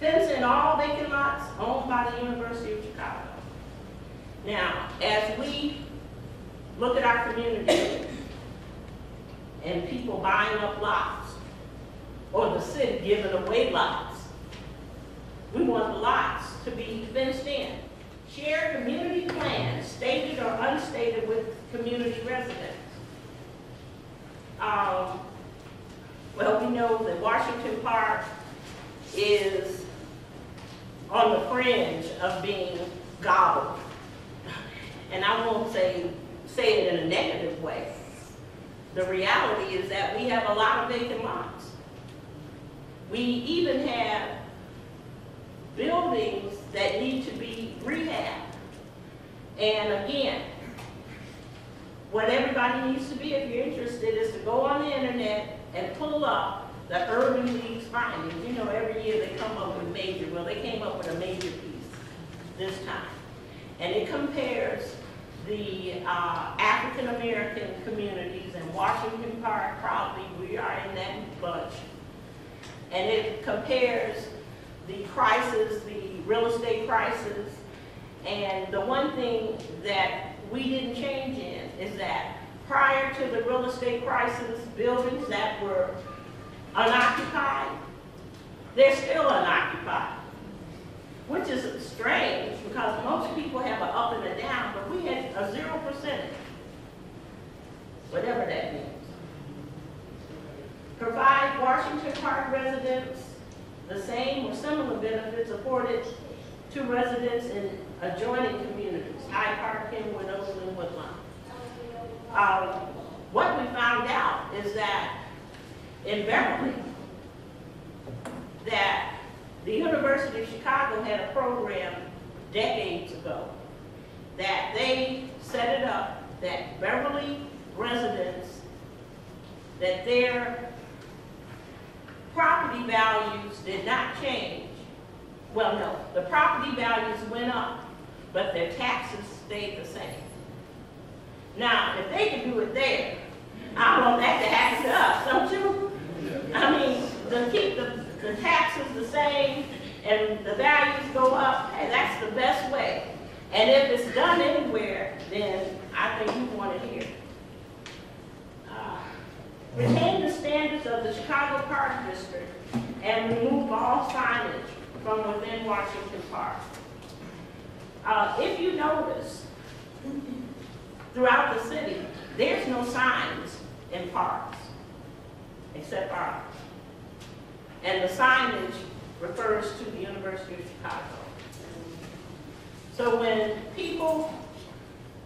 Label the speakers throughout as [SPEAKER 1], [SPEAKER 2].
[SPEAKER 1] fence in all vacant lots owned by the University of Chicago. Now, as we look at our community and people buying up lots, or the city giving away lots, we want the lots to be fenced in. Share community plans, stated or unstated with community residents. Um, well, we know that Washington Park is on the fringe of being gobbled. And I won't say, say it in a negative way. The reality is that we have a lot of vacant lots. We even have buildings that need to be rehabbed. And again, what everybody needs to be, if you're interested, is to go on the internet and pull up the Urban League's findings. You know, every year they come up with major, well, they came up with a major piece this time. And it compares the uh, African-American communities in Washington Park, probably, we are in that bunch. And it compares the prices, the real estate prices. And the one thing that we didn't change in is that prior to the real estate crisis, buildings that were unoccupied, they're still unoccupied. Which is strange because most people have an up and a down, but we had a zero percentage. Whatever that means. Provide Washington Park residents the same or similar benefits afforded to residents in adjoining communities, Hyde Park, Kenwood, Oakland, Woodlawn. Um, what we found out is that in Beverly, that the University of Chicago had a program decades ago that they set it up that Beverly residents, that their property values did not change. Well, no, the property values went up, but their taxes stayed the same. Now, if they can do it there, I want that to happen to us, don't you? I mean, to keep the, the taxes the same and the values go up, and that's the best way. And if it's done anywhere, then I think you want it here. Uh, Retain the standards of the Chicago Park District and remove all signage from within Washington Park. Uh, if you notice, throughout the city, there's no signs in parks, except ours. And the signage refers to the University of Chicago. So when people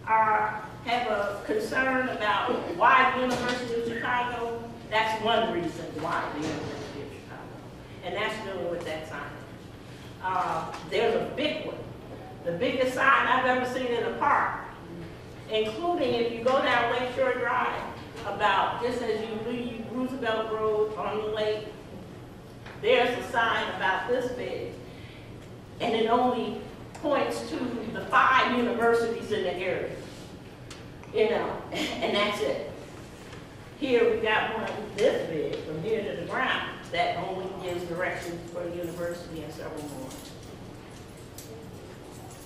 [SPEAKER 1] are, have a concern about why the University of Chicago, that's one reason why the University of Chicago. And that's dealing with that signage. Uh, there's a big one, the biggest sign I've ever seen in a park, including if you go down Lake Shore Drive, about just as you leave Roosevelt Road on the lake, there's a sign about this big, and it only points to the five universities in the area. You know, and that's it. Here we got one this big, from here to the ground, that only gives directions for the university and several more.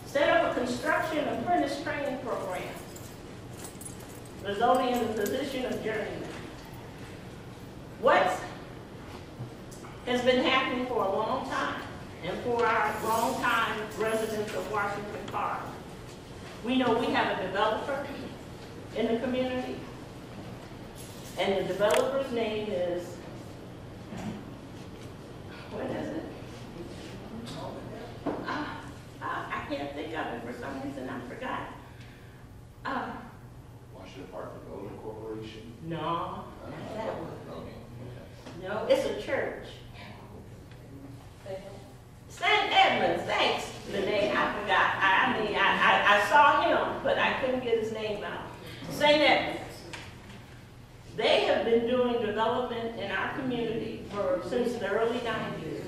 [SPEAKER 1] Set up a construction apprentice training program, resulting in the position of journeyman. What has been happening for a long time, and for our long-time residents of Washington Park. We know we have a developer in the community, and the developer's name is, what is it? Ah, ah, I can't think of it, for some reason I forgot. Uh,
[SPEAKER 2] Washington Park Development Corporation.
[SPEAKER 1] no, not that one. No, it's a church. St. Edmunds, thanks, Renee, I forgot. I, I mean, I, I, I saw him, but I couldn't get his name out. St. Edmunds. They have been doing development in our community for, since the early nineties.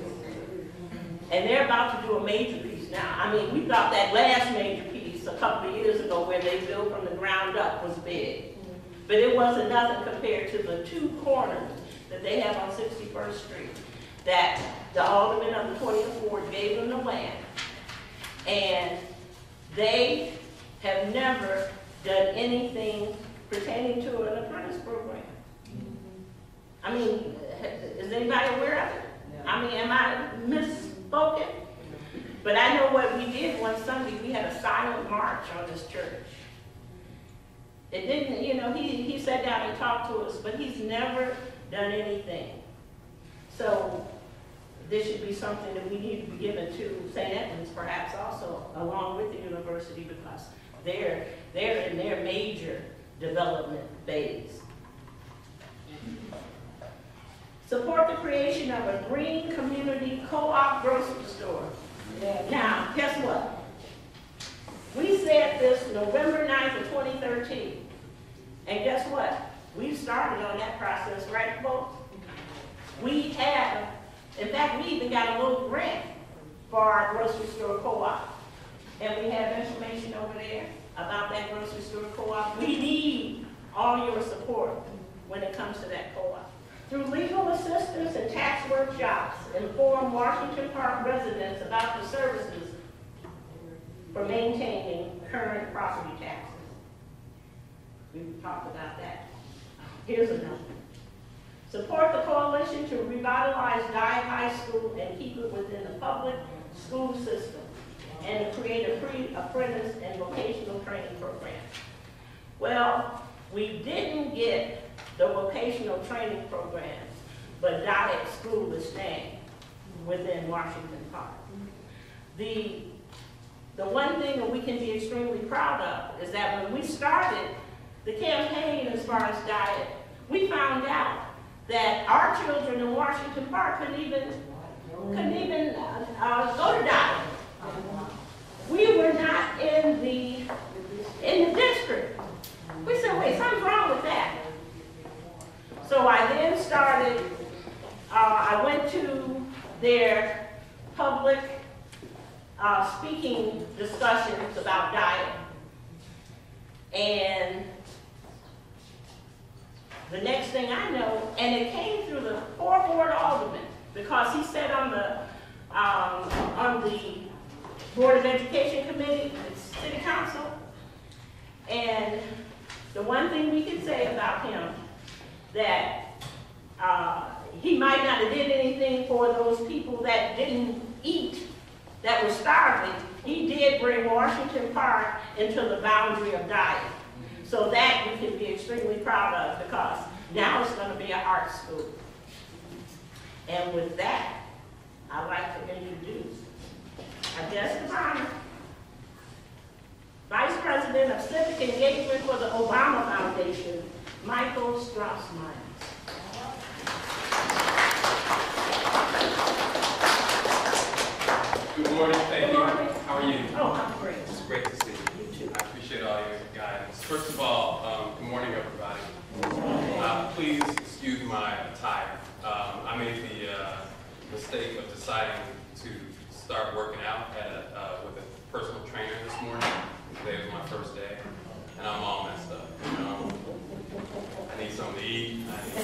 [SPEAKER 1] And they're about to do a major piece now. I mean, we thought that last major piece a couple of years ago where they built from the ground up was big. Mm-hmm. But it wasn't nothing compared to the two corners that they have on 61st Street that the aldermen of the 20th Ward gave them the land. And they have never done anything pertaining to an apprentice program. Mm-hmm. I mean, is anybody aware of it? I mean, am I misspoken? But I know what we did one Sunday, we had a silent march on this church. It didn't, you know, he, he sat down and talked to us, but he's never done anything. So this should be something that we need to be given to St. Edmunds perhaps also, along with the university, because they're, they're in their major development phase. Support the creation of a green community co-op grocery store. Now, guess what? We said this November 9th of 2013. And guess what? We've started on that process, right, folks? We have, in fact, we even got a little grant for our grocery store co-op. And we have information over there about that grocery store co-op. We need all your support when it comes to that co-op. Through legal assistance and tax workshops, inform Washington Park residents about the services for maintaining current property taxes. We've talked about that. Here's another. Support the coalition to revitalize Dyett High School and keep it within the public school system and to create a pre-apprentice and vocational training program. Well, we didn't get the vocational training programs, but not Dyett School is staying within Washington Park. The, the one thing that we can be extremely proud of is that when we started the campaign as far as Dyett, we found out that our children in Washington Park couldn't even, couldn't even uh, go to Dyett. We were not in the, in the district. We said, wait, something's wrong with that. So I then started, uh, I went to their public uh, speaking discussions about Dyett. And the next thing I know, and it came through the four board alderman, because he said on the, um, on the Board of Education Committee, the City Council, and the one thing we can say about him, that uh, he might not have did anything for those people that didn't eat, that were starving. He did bring Washington Park into the boundary of Dyett. So that we can be extremely proud of because now it's going to be an art school. And with that, I'd like to introduce of honor, Vice President of Civic Engagement for the Obama Foundation, Michael Strautmanis.
[SPEAKER 3] Good morning, thank
[SPEAKER 1] Good
[SPEAKER 3] you. How are you?
[SPEAKER 1] Oh, I'm great.
[SPEAKER 3] It's great to see you.
[SPEAKER 1] You too.
[SPEAKER 3] I appreciate all your guidance. First of all, um, good morning, everybody. Uh, please excuse my attire. Um, I made the uh, mistake of deciding to start working out at a, uh, with a personal trainer this morning. Today was my first day, and I'm all messed up. You know, I need something to eat.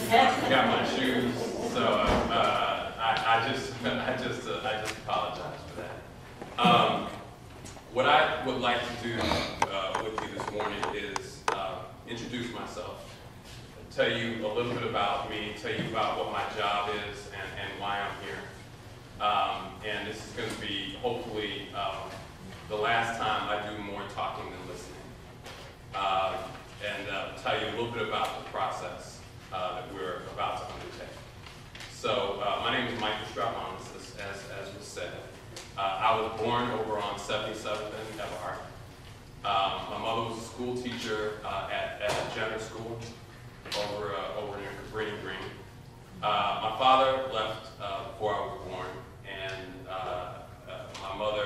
[SPEAKER 3] I, got my shoes, so uh, I, I just, I just, uh, I just apologize for that. Um, what I would like to do uh, with you this morning is uh, introduce myself, tell you a little bit about me, tell you about what my job is and, and why I'm here. Um, and this is going to be hopefully um, the last time I do more talking than listening. And uh, tell you a little bit about the process uh, that we're about to undertake. So uh, my name is Michael Strautmanis, as, as, as was said. Uh, I was born over on 77th and Eberhart. Um, my mother was a school teacher uh, at, at Jenner School over, uh, over near Cabrini Green. My father left before I was born, and my mother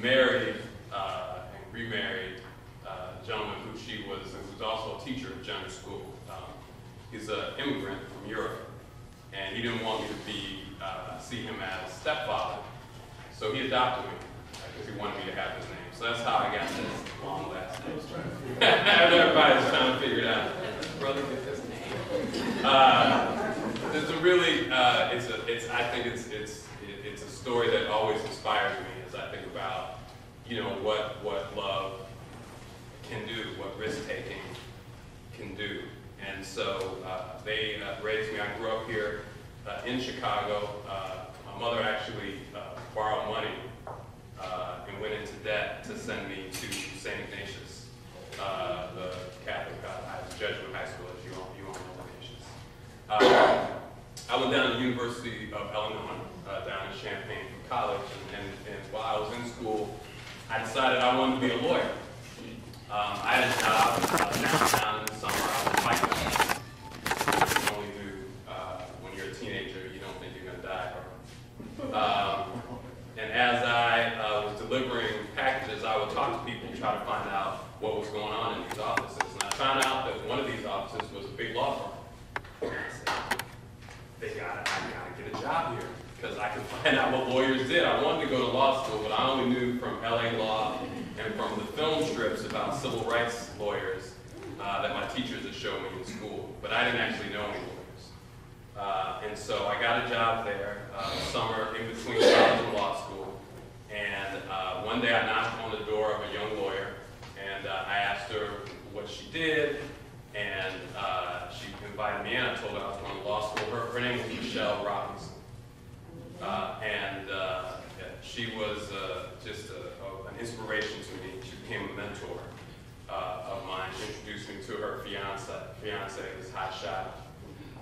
[SPEAKER 3] married and remarried gentleman who she was, who was also a teacher at Jenner School. Um, he's an immigrant from Europe, and he didn't want me to be uh, see him as a stepfather, so he adopted me because he wanted me to have his name. So that's how I got this long last name. Everybody's trying to figure it out. Brother, get this name. Uh, There's a really, uh, it's a, it's, I think it's, it's, it's a story that always inspires me as I think about, you know, what, what love can do, what risk-taking can do. And so, uh, they uh, raised me, I grew up here, uh, in Chicago. Uh, my mother actually, uh, borrowed money, uh, and went into debt to send me to St. Ignatius, the Catholic, Jesuit high school, as you all, you all know Ignatius. I went down to the University of Illinois, down in Champaign for college, and, and, and while I was in school, I decided I wanted to be a lawyer. Um, I had a job uh, downtown in the summer, I was fighting. You only do, uh, when you're a teenager, you don't think you're gonna die. Um, and as I uh, was delivering packages, I would talk to people, and try to find out what was going on in these offices. And I found out that one of these offices was a big law firm. And I said, they gotta, I gotta get a job here, because I can find out what lawyers did. I wanted to go to law school, but I only knew from LA law and from the film strips about civil rights lawyers uh, that my teachers had showed me in school, but I didn't actually know any lawyers. Uh, and so I got a job there, uh, summer in between college and law school. And uh, one day I knocked on the door of a young lawyer, and uh, I asked her what she did, and uh, she invited me in. I told her I was going to law school. Her, her name was Michelle Robinson. And she was just a, an inspiration to me. She became a mentor uh, of mine. She introduced me to her fiance. Fiance is hotshot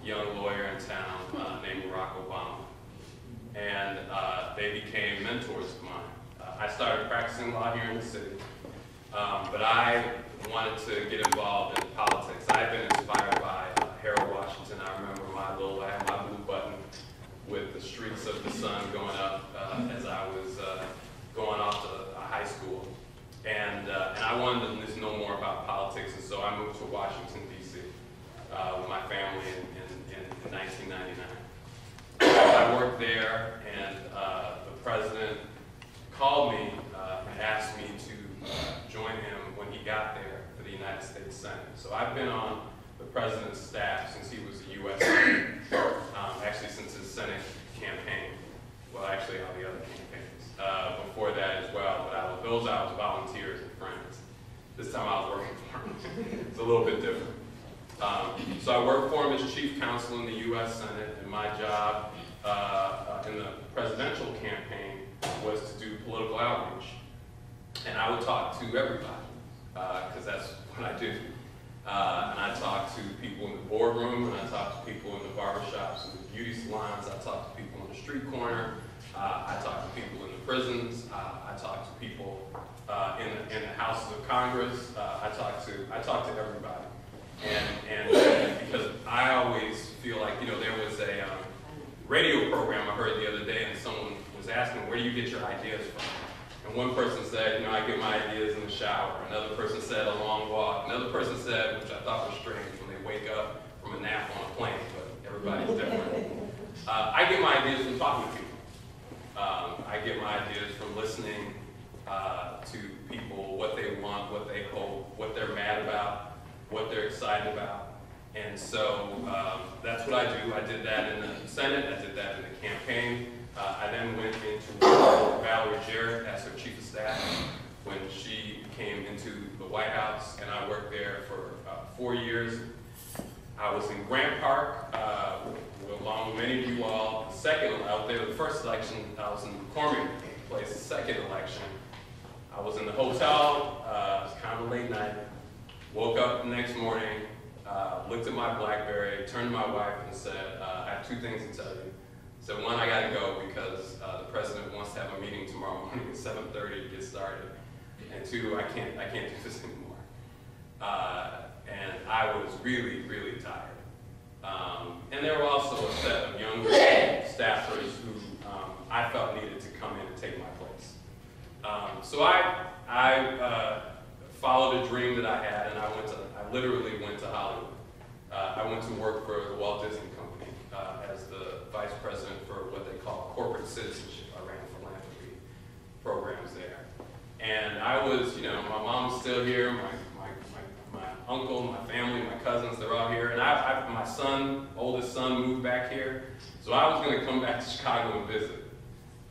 [SPEAKER 3] young lawyer in town uh, named Barack Obama. And uh, they became mentors of mine. Uh, I started practicing law here in the city, um, but I wanted to get involved in politics. I had been inspired by uh, Harold Washington. I remember my little, I had my blue button with the streaks of the sun going up uh, as I was uh, going off to high school. And, uh, and I wanted to know more about politics, and so I moved to Washington, D.C. Uh, with my family in, in, in 1999. I worked there, and uh, the president called me uh, and asked me to uh, join him when he got there for the United States Senate. So I've been on the president's staff since he was a U.S. Senator, um, actually since his Senate campaign. Well, actually, all the other campaigns uh, before that as well. But I those I was volunteers and friends. This time I was working for him. it's a little bit different. Um, so I worked for him as chief counsel in the U.S. Senate, and my job uh, uh, in the presidential campaign was to do political outreach. And I would talk to everybody, because that's what I do. Uh, and I talk to people in the boardroom, and I talk to people in the barbershops and the beauty salons. I talk to people on the street corner. Uh, I talk to people in the prisons. Uh, I talk to people uh, in, the, in the houses of Congress. I talk to I talk to everybody. And, and because I always feel like, you know, there was a um, radio program I heard the other day and someone was asking, where do you get your ideas from? And one person said, you know, I get my ideas in the shower. Another person said a long walk. Another person said, which I thought was strange, when they wake up from a nap on a plane, but everybody's different. Uh, I get my ideas from talking to people. Um, I get my ideas from listening uh, to people, what they want, what they hope, what they're mad about, what they're excited about. And so um, that's what I do. I did that in the Senate, I did that in the campaign. Uh, I then went into Valerie Jarrett as her chief of staff when she came into the White House, and I worked there for uh, four years. I was in Grant Park, uh, along with many of you all. The second, I was there the first election, I was in McCormick Place, second election. I was in the hotel, uh, it was kind of a late night. Woke up the next morning, uh, looked at my BlackBerry, turned to my wife and said, uh, I have two things to tell you. So one, I gotta go because uh, the president wants to have a meeting tomorrow morning at 7:30 to get started. And two, I can't, I can't do this anymore. Uh, and I was really, really tired. Um, and there were also a set of younger staffers who I felt needed to come in and take my place. Um, so I, I uh, followed a dream that I had, and I went to, I literally went to Hollywood. Uh, I went to work for the Walt Disney Company uh, as the vice president for what they call corporate citizenship. I ran philanthropy programs there. And I was, you know, my mom's still here, my, my, my, my uncle, my family, my cousins, they're all here. And I, I, my son, oldest son, moved back here. So I was gonna come back to Chicago and visit.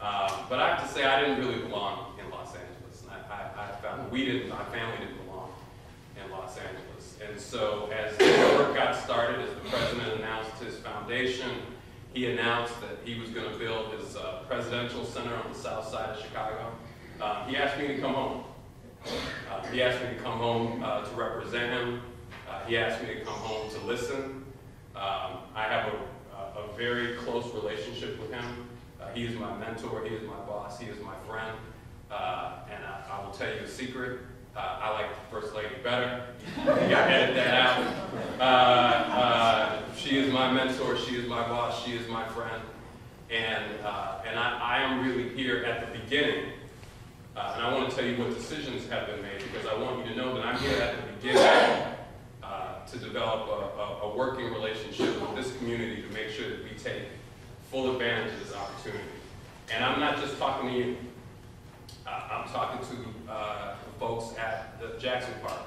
[SPEAKER 3] Uh, but I have to say, I didn't really belong in Los Angeles. I, I, I found, we didn't, my family didn't belong in Los Angeles. And so as the work got started, as the president announced his foundation, he announced that he was gonna build his uh, presidential center on the south side of Chicago. Uh, he asked me to come home. Uh, he asked me to come home uh, to represent him. Uh, he asked me to come home to listen. Um, I have a, a very close relationship with him. Uh, he is my mentor. He is my boss. He is my friend. Uh, and I, I will tell you a secret. Uh, I like the first lady better. Gotta edit that out. Uh, uh, she is my mentor. She is my boss. She is my friend. And, uh, and I, I am really here at the beginning and I want to tell you what decisions have been made because I want you to know that I'm here at the beginning to develop a, a, a working relationship with this community to make sure that we take full advantage of this opportunity. And I'm not just talking to you. Uh, I'm talking to uh, the folks at the Jackson Park.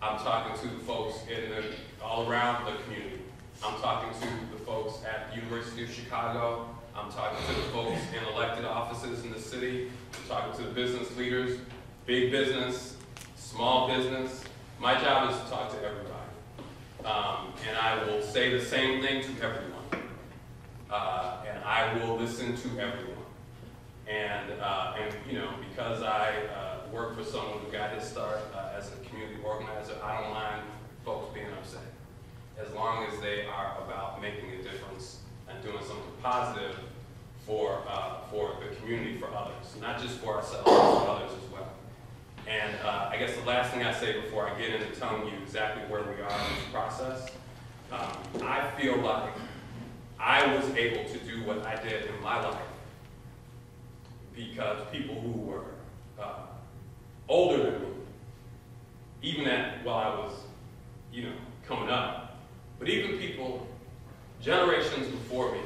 [SPEAKER 3] I'm talking to the folks in the, all around the community. I'm talking to the folks at the University of Chicago. I'm talking to the folks in elected offices in the city. I'm talking to the business leaders, big business, small business. My job is to talk to everybody. Um, and I will say the same thing to everyone. Uh, and I will listen to everyone. And, uh, and you know, because I uh, work for someone who got his start uh, as a community organizer, I don't mind folks being upset. As long as they are about making a difference and doing something positive for, uh, for the community, for others, not just for ourselves, but for others as well. And uh, I guess the last thing I say before I get into telling you exactly where we are in this process, um, I feel like I was able to do what I did in my life because people who were uh, older than me, even at while I was, you know, coming up, but even people generations before me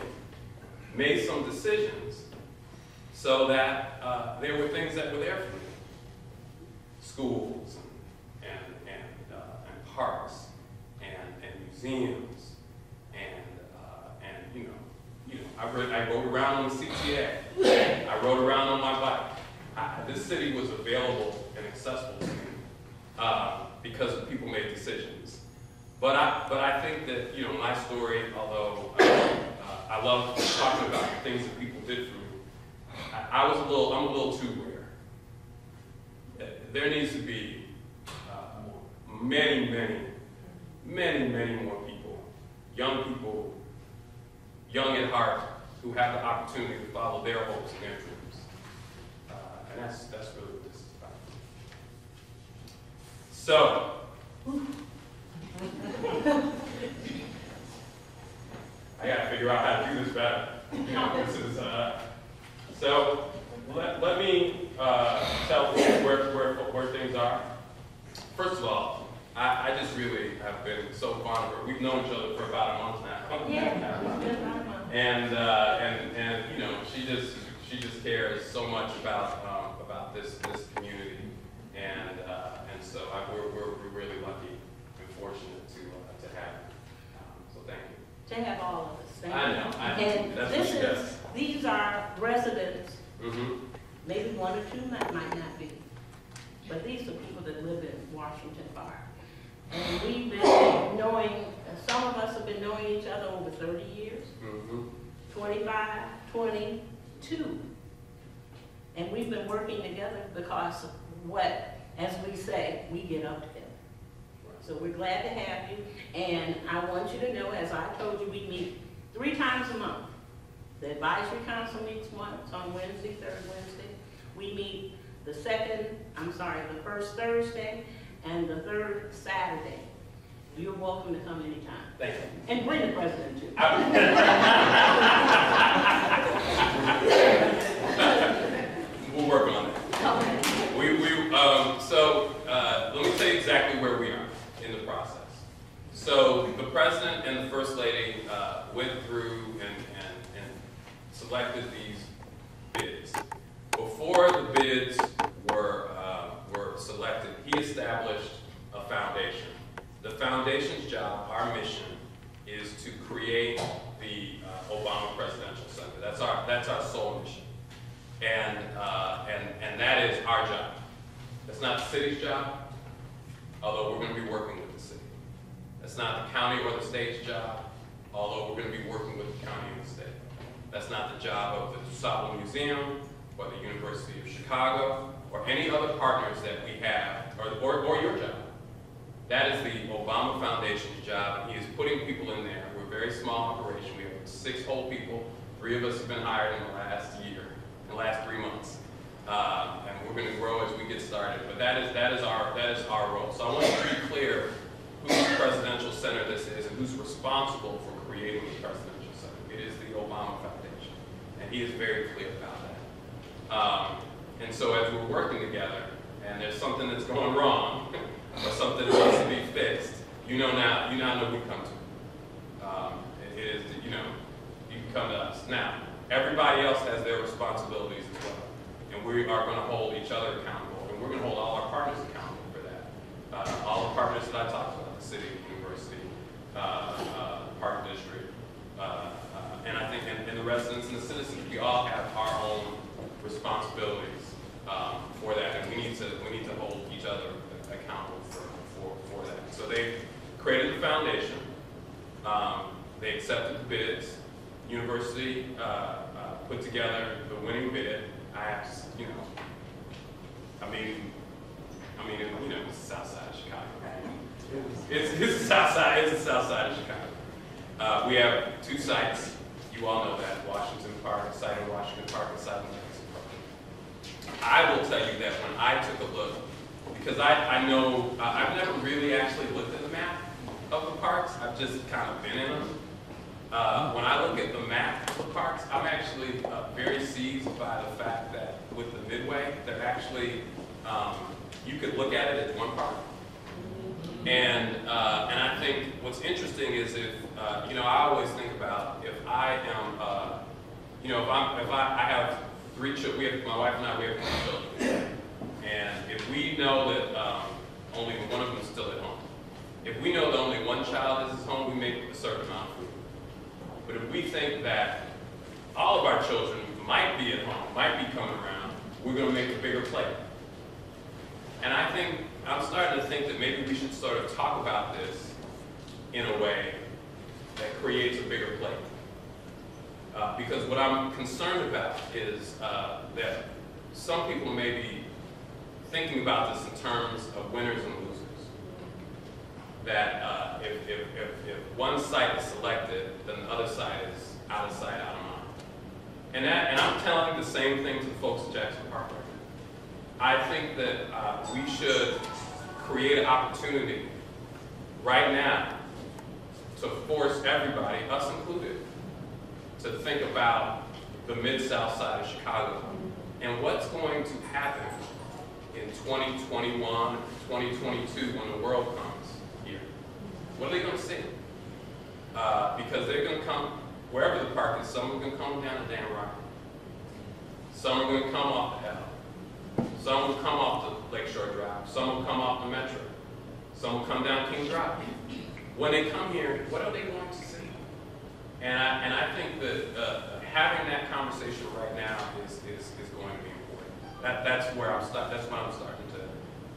[SPEAKER 3] made some decisions so that uh, there were things that were there for me. Schools and, and, and, uh, and parks and, and museums and, uh, and you know, you know I, rode, I rode around on the CTA. I rode around on my bike. I, this city was available and accessible to me uh, because people made decisions. But I, but I think that, you know, my story, although uh, uh, I love talking about the things that people did for me, I, I was a little, I'm a little too rare. There needs to be uh, many, many, many, many more people, young people, young at heart, who have the opportunity to follow their hopes and their dreams. Uh, and that's, that's really what this is about. So, I gotta figure out how to do this better. You know, this is, uh, so, let, let me, uh, tell where, where, where things are. First of all, I, I just really have been so fond of her. We've known each other for about a month now.
[SPEAKER 1] Yeah, about a month.
[SPEAKER 3] And, uh, and, and, you know, she just, she just cares so much about, um, about this, this community. And, uh, and so I, we're, we're, we're really lucky and fortunate to, uh, to have her. Um, So thank you.
[SPEAKER 1] To have all of us, thank you.
[SPEAKER 3] I know, I know.
[SPEAKER 1] And
[SPEAKER 3] That's
[SPEAKER 1] this is,
[SPEAKER 3] does.
[SPEAKER 1] these are residents,
[SPEAKER 3] Mm-hmm.
[SPEAKER 1] maybe one or two might, might not be, but these are people that live in Washington Park. And we've been knowing, some of us have been knowing each other over thirty years,
[SPEAKER 3] Mm-hmm.
[SPEAKER 1] 25, 22. And we've been working together because of what, as we say, we get up together. So we're glad to have you, and I want you to know, as I told you, we meet three times a month. The advisory council meets once on Wednesday, third Wednesday. We meet the second, I'm sorry, the first Thursday, and the third Saturday. You're welcome to come anytime.
[SPEAKER 3] Thank you.
[SPEAKER 1] And bring the president too.
[SPEAKER 3] We'll work on that.
[SPEAKER 1] Okay.
[SPEAKER 3] We, we, um, so, uh, let me tell you exactly where we are in the process. So, the president and the first lady, uh, went through and, and, and selected these bids. Before the bids were, uh, were he established a foundation. The foundation's job, our mission, is to create the uh, Obama Presidential Center. That's our, that's our sole mission. And, uh, and, and that is our job. It's not the city's job, although we're gonna be working with the city. It's not the county or the state's job, although we're gonna be working with the county and the state. That's not the job of the DuSable Museum, or the University of Chicago, or any other partners that we have, or, or, or your job. That is the Obama Foundation's job, he is putting people in there. We're a very small operation. We have six whole people. Three of us have been hired in the last year, in the last three months. Uh, and we're gonna grow as we get started. But that is, that is our, that is our role. So I want to be clear whose presidential center this is and who's responsible for creating the presidential center. It is the Obama Foundation, and he is very clear about that. Um, and so as we're working together, and there's something that's going wrong, or something that needs to be fixed, you know now, you now know to come to. Um, it is, you know, you can come to us. Now, everybody else has their responsibilities as well, and we are going to hold each other accountable, and we're going to hold all our partners accountable for that. Uh, all the partners that I talked about, the city, university, uh, uh, park district, uh, uh, and I think, and, and the residents and the citizens, we all have our own responsibilities um, for that, and we need to we need to hold each other accountable for for, for that. So they created the foundation. Um, they accepted the bids. University uh, uh, put together the winning bid. I asked, you know, I mean, I mean, you know, it's the south side of Chicago. It's, it's the south side, it's the south side of Chicago. Uh, we have two sites, you all know that, Washington Park, site in Washington Park, and site. I will tell you that when I took a look, because I, I know, I- I've never really actually looked at the map of the parks, I've just kind of been in them. Uh, when I look at the map of the parks, I'm actually uh, very seized by the fact that with the Midway, they're actually, um, you could look at it as one park. And, uh, and I think what's interesting is if, uh, you know, I always think about if I am, uh, you know, if I'm, if I, I have three children, we have, my wife and I, we have three children. And if we know that, um, only one of them is still at home, if we know that only one child is at home, we make a certain amount of food. But if we think that all of our children might be at home, might be coming around, we're gonna make a bigger plate. And I think, I'm starting to think that maybe we should sort of talk about this in a way that creates a bigger plate. Uh, because what I'm concerned about is uh, that some people may be thinking about this in terms of winners and losers. That uh, if, if, if, if one site is selected, then the other site is out of sight, out of mind. And, that, and I'm telling the same thing to folks at Jackson Park. I think that uh, we should create an opportunity right now to force everybody, us included, to think about the mid-south side of Chicago and what's going to happen in 2021, 2022 when the world comes here. What are they going to see? Uh, because they're going to come wherever the park is. Some are going to come down the damn rock. Some are going to come off the L. Some will come off the Lakeshore Drive. Some will come off the Metra. Some will come down King Drive. When they come here, what are they going to see? And I, and I think that uh, having that conversation right now is, is, is going to be important. That, that's where I'm start, that's what I'm starting to,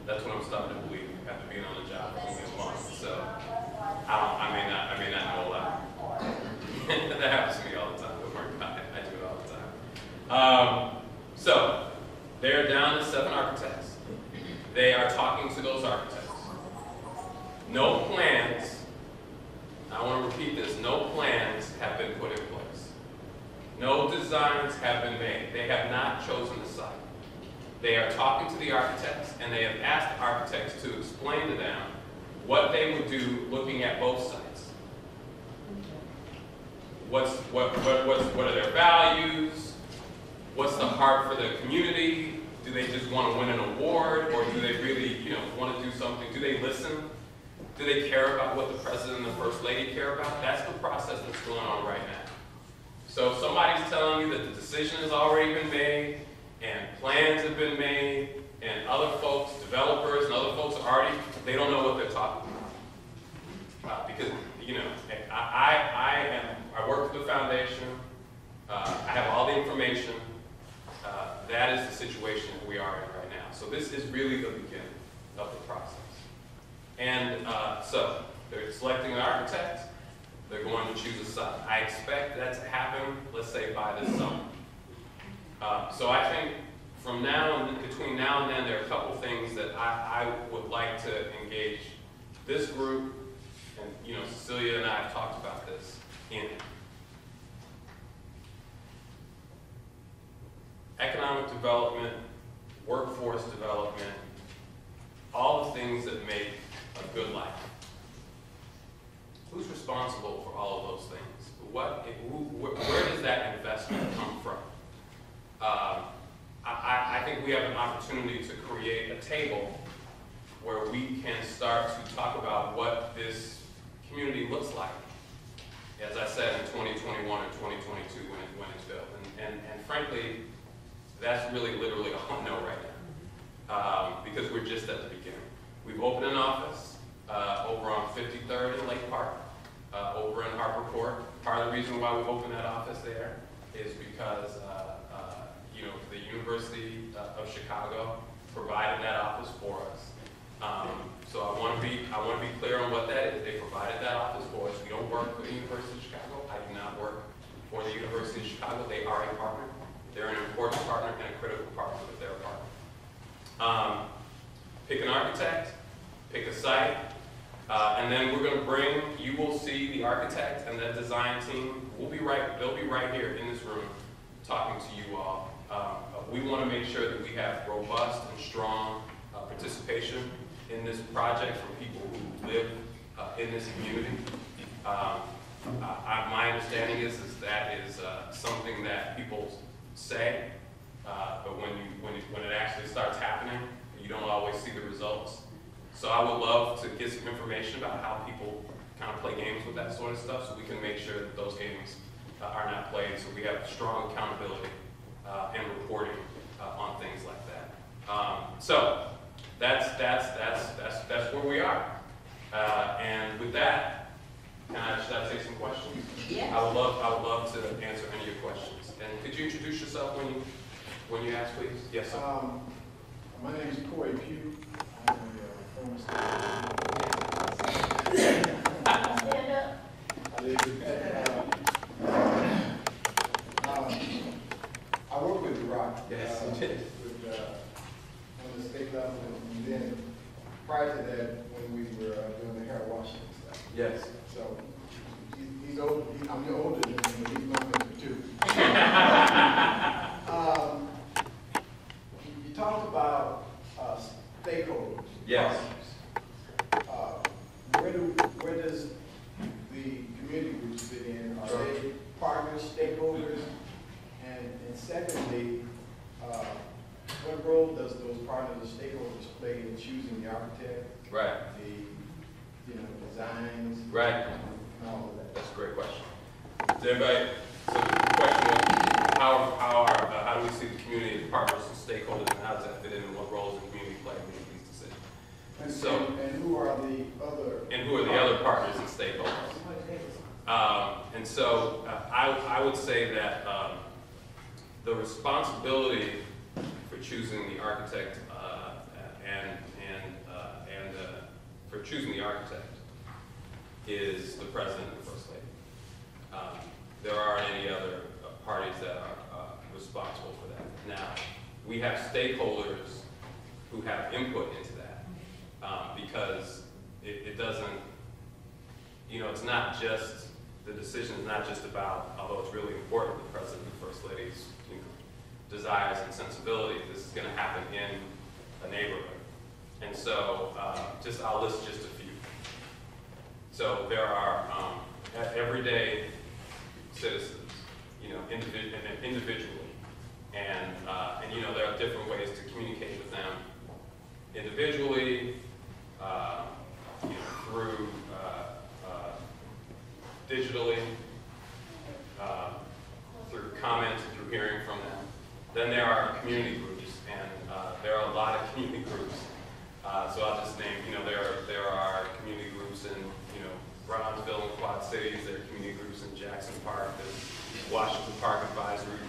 [SPEAKER 3] that's what I'm starting to believe after being on the job for a month. So I, don't, I may not, I may not know a lot. that happens to me all the time. Don't worry about it. I do it all the time. Um, so they're down to seven architects. They are talking to those architects. No plans, I want to repeat this, no plans have been put in place. No designs have been made. They have not chosen the site. They are talking to the architects, and they have asked the architects to explain to them what they would do looking at both sites. What's, what, what, what's, what are their values? What's the heart for the community? Do they just want to win an award, or do they really, you know, want to do something? Do they listen? Do they care about what the president and the first lady care about? That's the process that's going on right now. So if somebody's telling you that the decision has already been made, and plans have been made, and other folks, developers and other folks are already, they don't know what they're talking about. Uh, because, you know, I, I, I am, I work for the foundation, Uh, I have all the information. Uh, That is the situation that we are in right now. So this is really the beginning of the process. And uh, so, they're selecting an architect, they're going to choose a site. I expect that to happen, let's say, by this summer. Uh, So I think from now and, between now and then, there are a couple things that I, I would like to engage this group, and, you know, Cecilia and I have talked about this in. Economic development, workforce development, all the things that make a good life. Who's responsible for all of those things? What, who, where, does that investment come from? Um, I, I, I think we have an opportunity to create a table where we can start to talk about what this community looks like. As I said, in 2021 and 2022 when, it- when it's built. And, and, and frankly, that's really literally all I know right now. Um, because we're just at the beginning. We've opened an office, uh, over on 53rd in Lake Park, uh, over in Harper Court. Part of the reason why we opened that office there is because, uh, uh, you know, the University uh, of Chicago provided that office for us. Um, so I want to be, I want to be clear on what that is. They provided that office for us. We don't work for the University of Chicago. I do not work for the University of Chicago. They are a partner. They're an important partner and a critical partner, they're a partner. Um, pick an architect, pick a site, uh, and then we're gonna bring, you will see the architect and the design team, we'll be right, they'll be right here in this room, talking to you all. Um, we wanna make sure that we have robust and strong, uh, participation in this project from people who live, uh, in this community. Um, I- my understanding is, is that is, uh, something that people say, uh, but when you, when it, when it actually starts happening, you don't always see the results. So I would love to get some information about how people kind of play games with that sort of stuff, so we can make sure that those games uh, are not played, so we have strong accountability uh, and reporting uh, on things like that. Um, So, that's, that's, that's, that's, that's where we are. Uh, And with that, can I, should I take some questions?
[SPEAKER 1] Yes.
[SPEAKER 3] I would love, I would love to answer any of your questions. And could you introduce yourself when you, when you ask, please? Yes, sir.
[SPEAKER 4] Um, my name is Corey Pugh. I'm a uh, former state.
[SPEAKER 1] Stand up.
[SPEAKER 4] I live in, um, I work with The Rock.
[SPEAKER 3] Yes,
[SPEAKER 4] uh. With, uh, on the state level, and then prior to that, when we were uh, doing the Harold Washington stuff.
[SPEAKER 3] Yes.
[SPEAKER 4] So, he- he's old, he- I'm the
[SPEAKER 3] older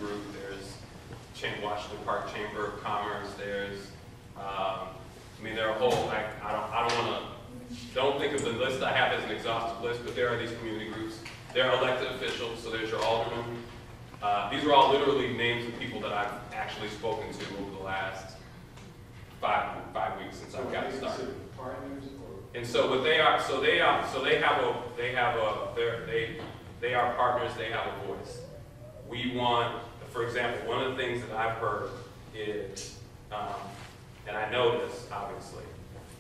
[SPEAKER 3] Group, there's Cham- Washington Park Chamber of Commerce, there's, um, I mean, there are a whole, I, I don't, I don't wanna, don't think of the list I have as an exhaustive list, but there are these community groups. There are elected officials, so there's your alderman. Uh, these are all literally names of people that I've actually spoken to over the last five, five weeks since
[SPEAKER 4] So
[SPEAKER 3] I've gotten started.
[SPEAKER 4] considered partners or?
[SPEAKER 3] And so what they are, so they are, so they have a, they have a, they, they are partners, they have a voice. We want, for example, one of the things that I've heard is, um, and I know this, obviously,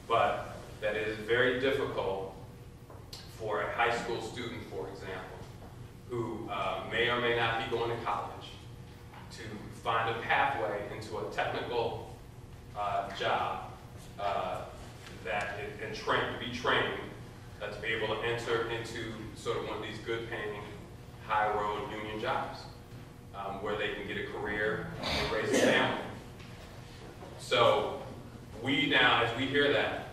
[SPEAKER 3] but that it is very difficult for a high school student, for example, who, uh, may or may not be going to college, to find a pathway into a technical, uh, job, uh, that, it- and train, be trained, uh, to be able to enter into sort of one of these good paying, high road union jobs, um, where they can get a career and raise a family. So, we now, as we hear that,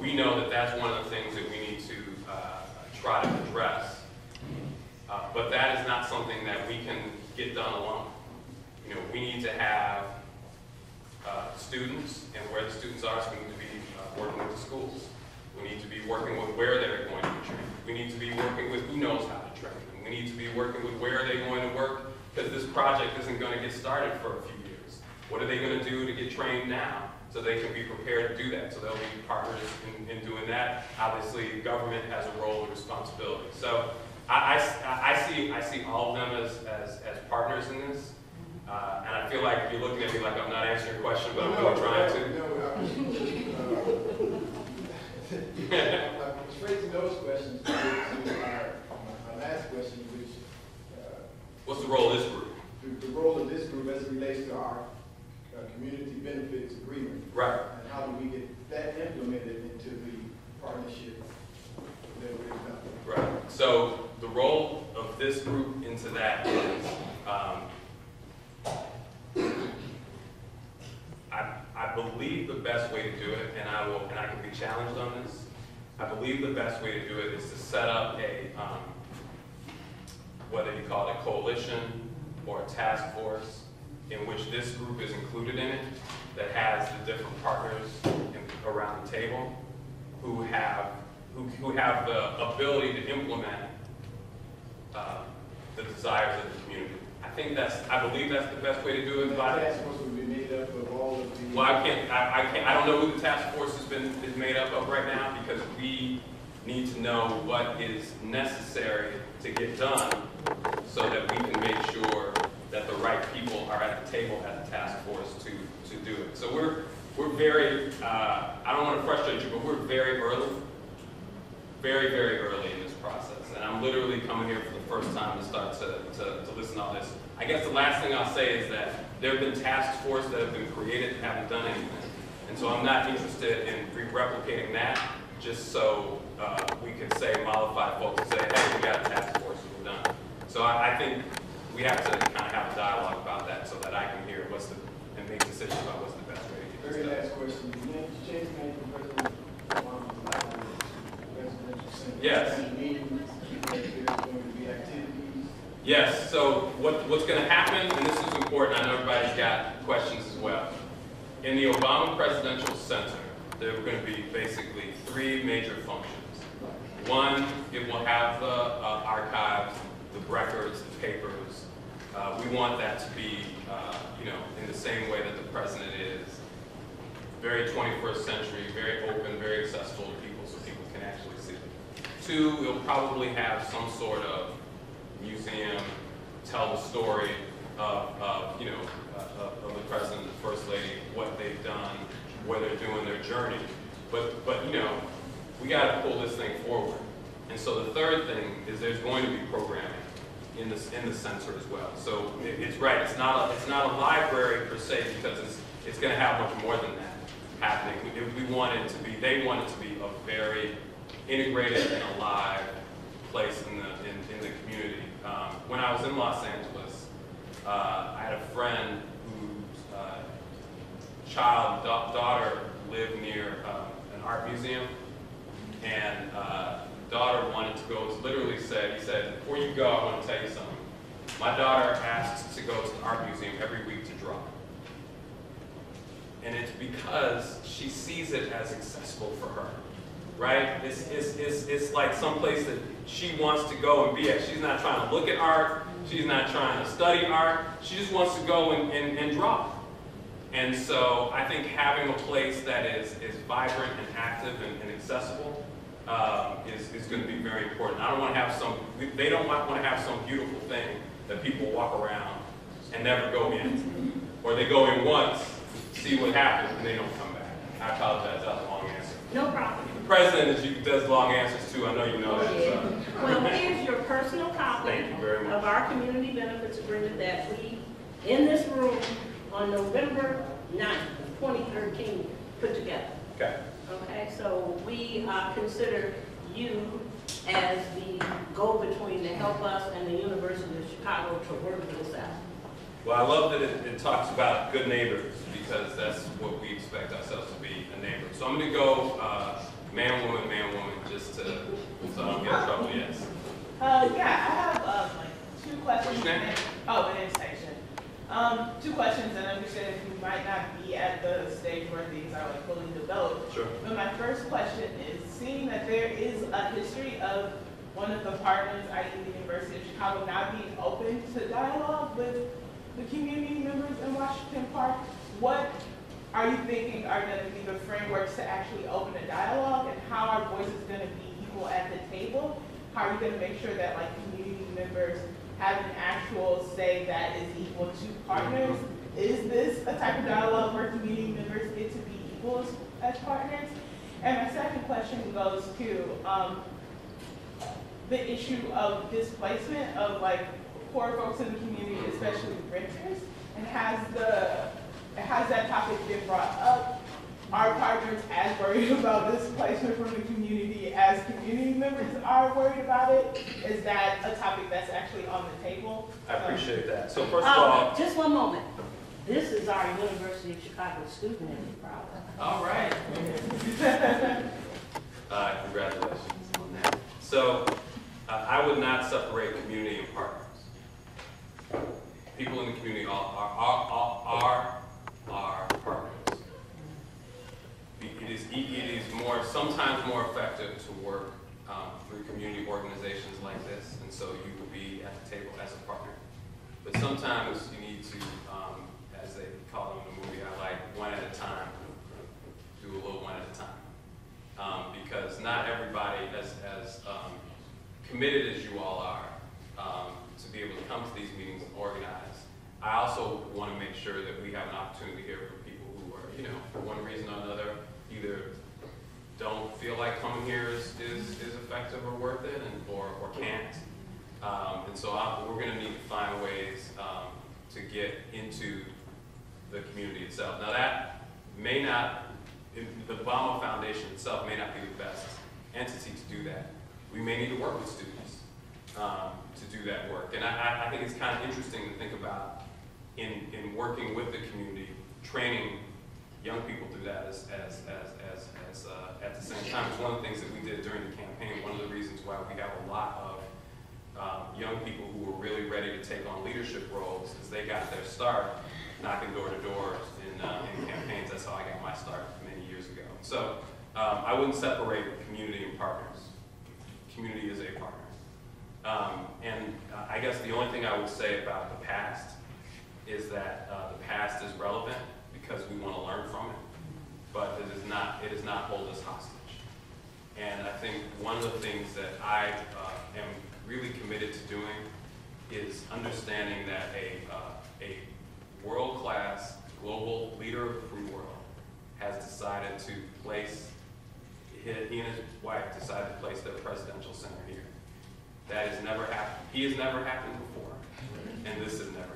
[SPEAKER 3] we know that that's one of the things that we need to, uh, try to address. Uh, but that is not something that we can get done alone. You know, we need to have uh, students, and where the students are, so we need to be uh, working with the schools. We need to be working with where they're going to be trained. We need to be working with who knows how to train them. We need to be working with where they're going to work, because this project isn't going to get started for a few years. What are they going to do to get trained now, so they can be prepared to do that? So they'll be partners in, in doing that. Obviously, government has a role and responsibility. So I, I, I see, I see all of them as, as, as partners in this. Uh, and I feel like you're looking at me like I'm not answering your question, but I'm
[SPEAKER 4] No,
[SPEAKER 3] really trying to.
[SPEAKER 4] No, I was, phrasing those questions to to our, my last question,
[SPEAKER 3] What's the role of this group?
[SPEAKER 4] the, the role of this group as it relates to our, uh, community benefits agreement.
[SPEAKER 3] Right.
[SPEAKER 4] And how do we get that implemented into the partnership that we're developing?
[SPEAKER 3] Right. So the role of this group into that is, um, I, I believe the best way to do it, and I will, and I can be challenged on this, I believe the best way to do it is to set up a, um, whether you call it a coalition or a task force, in which this group is included in it, that has the different partners in, around the table who have, who, who have the ability to implement, uh, the desires of the community. I think that's, I believe that's the best way to do it, but
[SPEAKER 4] task force would be made up of all of the.
[SPEAKER 3] well, I can't, I, I can't, I don't know who the task force has been, is made up of right now, because we need to know what is necessary to get done, so that we can make sure that the right people are at the table at the task force to, to do it. So we're, we're very, uh, I don't wanna frustrate you, but we're very early, very, very early in this process. And I'm literally coming here for the first time to start to, to, to listen to all this. I guess the last thing I'll say is that there have been task forces that have been created that haven't done anything. And so I'm not interested in re- replicating that, just so, uh, we could say, mollify folks and say, hey, we got a task force, we're done. So I, I think we have to kind of have a dialogue about that, so that I can hear what's the, and make decisions about what's the best way to get
[SPEAKER 4] Very
[SPEAKER 3] done.
[SPEAKER 4] last question, the name, change the name President Obama's library, residential center.
[SPEAKER 3] Yes.
[SPEAKER 4] Any meetings, if there's going to be activities?
[SPEAKER 3] Yes, so what, what's gonna happen, and this is important, I know everybody's got questions as well. In the Obama Presidential Center, there are gonna be basically three major functions. One, it will have the uh, archives, the records, the papers. Uh, we want that to be, uh, you know, in the same way that the president is. Very 21st century, very open, very accessible to people so people can actually see it. Two, it'll probably have some sort of museum, tell the story of, of you know, uh, of, of the president the first lady, what they've done, where they're doing their journey. But, but, you know, we gotta pull this thing forward. And so the third thing is there's going to be programming in this, in the center as well. So it, it's right, it's not a, it's not a library per se, because it's, it's gonna have much more than that happening. We, we want it to be, they want it to be a very integrated and alive place in the, in, in the community. Um, when I was in Los Angeles, uh, I had a friend whose, uh, child, da- daughter lived near, um, an art museum. And, uh, daughter wanted to go, literally said, he said, before you go, I want to tell you something. My daughter asks to go to the art museum every week to draw. And it's because she sees it as accessible for her, right? It's, it's, it's, it's like someplace that she wants to go and be at. She's not trying to look at art. She's not trying to study art. She just wants to go and, and, and draw. And so I think having a place that is, is vibrant and active and, and accessible um, is, is going to be very important. I don't want to have some, they don't want, to have some beautiful thing that people walk around and never go in. Or they go in once, see what happens, and they don't come back. I apologize, that was a long answer.
[SPEAKER 1] No problem.
[SPEAKER 3] The president is, you- does long answers too, I know you know that, so.
[SPEAKER 1] Well, here's your personal copy
[SPEAKER 3] Thank you very much.
[SPEAKER 1] of our community benefits agreement that we, in this room, on November 9th, 2013, put together.
[SPEAKER 3] Okay.
[SPEAKER 1] Okay, so we uh, consider you as the go-between to help us and the University of Chicago to work this out.
[SPEAKER 3] Well, I love that it, it talks about good neighbors because that's what we expect ourselves to be, a neighbor. So I'm gonna go, uh, man, woman, man, woman, just to, so I don't get in trouble, yes.
[SPEAKER 5] Uh, yeah, I have, uh, like, two questions.
[SPEAKER 3] What's your name?
[SPEAKER 5] and- Oh, the name section. Um, two questions, and I understand you might not be at the stage where things are like fully developed.
[SPEAKER 3] Sure.
[SPEAKER 5] But my first question is, seeing that there is a history of one of the partners, i.e. the University of Chicago, not being open to dialogue with the community members in Washington Park, what are you thinking are gonna be the frameworks to actually open a dialogue, and how are voices gonna be equal at the table? How are you gonna make sure that like community members have an actual say that is equal to partners? Is this a type of dialogue where community members get to be equals as partners? And my second question goes to, um, the issue of displacement of like poor folks in the community, especially renters, and has the, has that topic been brought up? Are partners as worried about displacement from the community as community members are worried about it? Is that a topic that's actually on the table?
[SPEAKER 3] I appreciate that. So first of
[SPEAKER 1] Uh,
[SPEAKER 3] all,
[SPEAKER 1] Just one moment. This is our University of Chicago student in the problem.
[SPEAKER 3] all right. Uh, congratulations on that. So, uh, I would not separate community and partners. People in the community are, are, are, are, are partners. It is, it is more, sometimes more effective to work, um, through community organizations like this, and so you will be at the table as a partner. But sometimes you need to, um, as they call it in the movie, I like, one at a time, do a little one at a time um, because not everybody, as, as um, committed as you all are, um, to be able to come to these meetings and organize. I also want to make sure that we have an opportunity here for people who are, you know, for one reason or another, either don't feel like coming here is, is, is effective or worth it, and, or, or can't. Um, and so I, we're gonna need to find ways, um, to get into the community itself. Now that may not, the Obama Foundation itself may not be the best entity to do that. We may need to work with students, um, to do that work. And I, I, I think it's kind of interesting to think about in, in working with the community, training young people through that as, as, as, as, as, uh, at the same time. It's one of the things that we did during the campaign, one of the reasons why we have a lot of um, young people who were really ready to take on leadership roles is they got their start knocking door to door in, uh, in campaigns. That's how I got my start many years ago. So um, I wouldn't separate community and partners. Community is a partner. Um, and uh, I guess the only thing I would say about the past is that uh, the past is relevant because we want to learn from it, but it is not, it does not hold us hostage. And I think one of the things that I uh, am really committed to doing is understanding that a, uh, a world-class global leader of the free world has decided to place, he and his wife decided to place their presidential center here. That has never happened, he has never happened before, and this has never.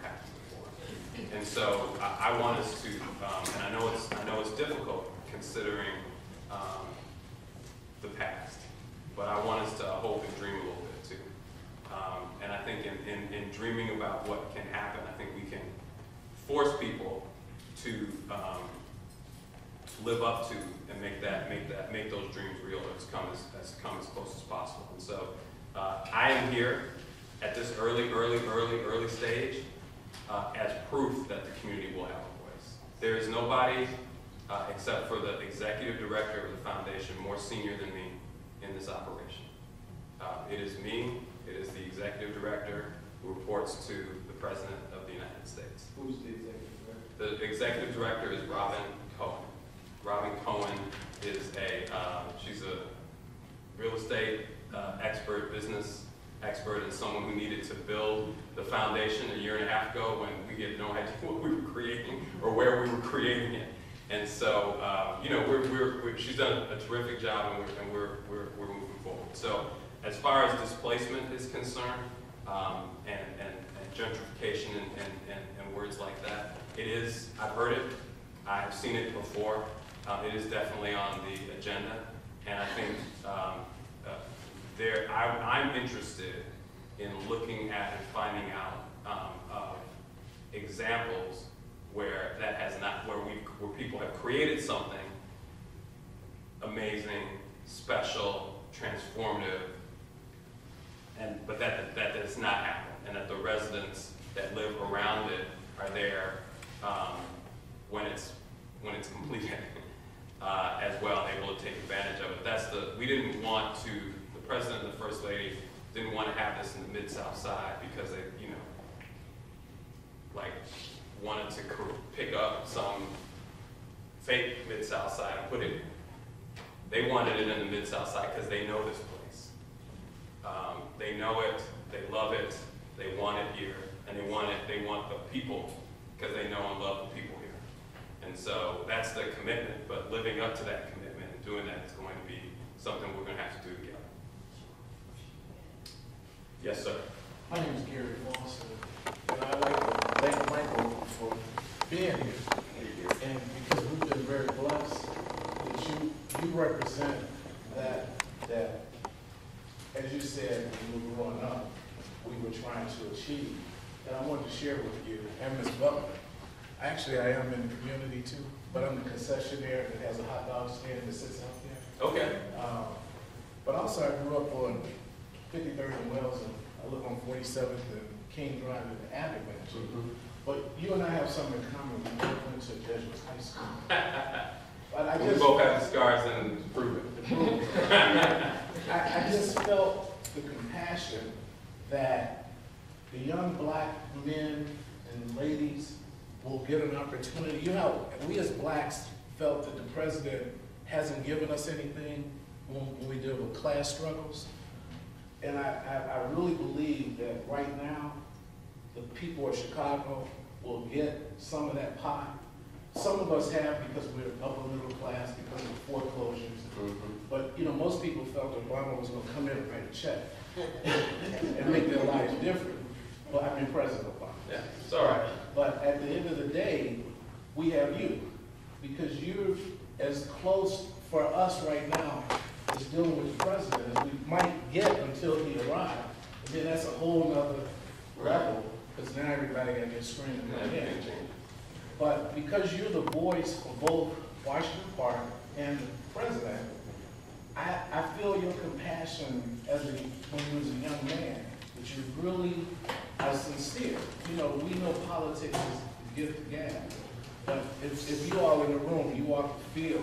[SPEAKER 3] And so I, I want us to, um, and I know it's, I know it's difficult considering, um, the past, but I want us to hope and dream a little bit too. Um, and I think in, in, in dreaming about what can happen, I think we can force people to, um, live up to and make that, make that, make those dreams real as come as, as come as close as possible. And so, uh, I am here at this early, early, early, early stage, uh, as proof that the community will have a voice. There is nobody, uh, except for the executive director of the foundation, more senior than me in this operation. Uh, it is me, it is the executive director who reports to the president of the United States.
[SPEAKER 4] Who's the executive director?
[SPEAKER 3] The executive director is Robin Cohen. Robin Cohen is a, uh, she's a real estate uh, expert, business expert, and someone who needed to build the foundation a year and a half ago when we had no idea what we were creating or where we were creating it. And so, uh, you know, we're, we're, we're- she's done a terrific job and we're, and we're, we're, we're moving forward. So as far as displacement is concerned, um, and, and, and gentrification and, and, and, words like that, it is, I've heard it, I've seen it before, um, it is definitely on the agenda, and I think, um, uh, there, I, I'm interested in looking at and finding out, um, examples where that has not, where we, where people have created something amazing, special, transformative, and, but that, that does not happen, and that the residents that live around it are there, um, when it's, when it's completed, uh, as well, able to take advantage of it. That's the, we didn't want to, the president and the first lady didn't want to have this in the mid-south side because they, you know, like, wanted to pick up some fake mid-south side and put it, they wanted it in the mid-south side because they know this place. Um, they know it, they love it, they want it here, and they want it, they want the people, because they know and love the people here. And so that's the commitment, but living up to that commitment and doing that is going to be something we're gonna have to do. Yes, sir.
[SPEAKER 6] My name is Gary Lawson, and I'd like to thank Michael for being here. And because we've been very blessed that you, you represent that, that, as you said, when we were growing up, we were trying to achieve. And I wanted to share with you, and Ms. Butler, actually, I am in the community too, but I'm the concessionaire that has a hot dog stand that sits out there.
[SPEAKER 3] Okay.
[SPEAKER 6] Um, But also, I grew up on 53rd and Wells, and I live on 47th and King Drive in the Abbott Ranch. But you and I have something in common, we both went to Jesuit High School. But I just, we
[SPEAKER 3] both have the scars and prove it.
[SPEAKER 6] I, I just felt the compassion that the young black men and ladies will get an opportunity. You know, we as blacks felt that the president hasn't given us anything when, when we deal with class struggles. And I, I, I really believe that right now, the people of Chicago will get some of that pie. Some of us have because we're upper middle class, because of foreclosures. Mm-hmm. But, you know, most people felt Obama was gonna come in and write a check and make their lives different. But I mean, President Obama.
[SPEAKER 3] Yeah, it's all right.
[SPEAKER 6] But at the end of the day, we have you, because you're as close for us right now as dealing with the president as we might get until he arrives. And then that's a whole nother level, because now everybody got their screen in But because you're the voice of both Washington Park and the president, I, I feel your compassion as a, when you was a young man, that you really are sincere. You know, we know politics is gift to gab. But if, if you all in the room, you all can feel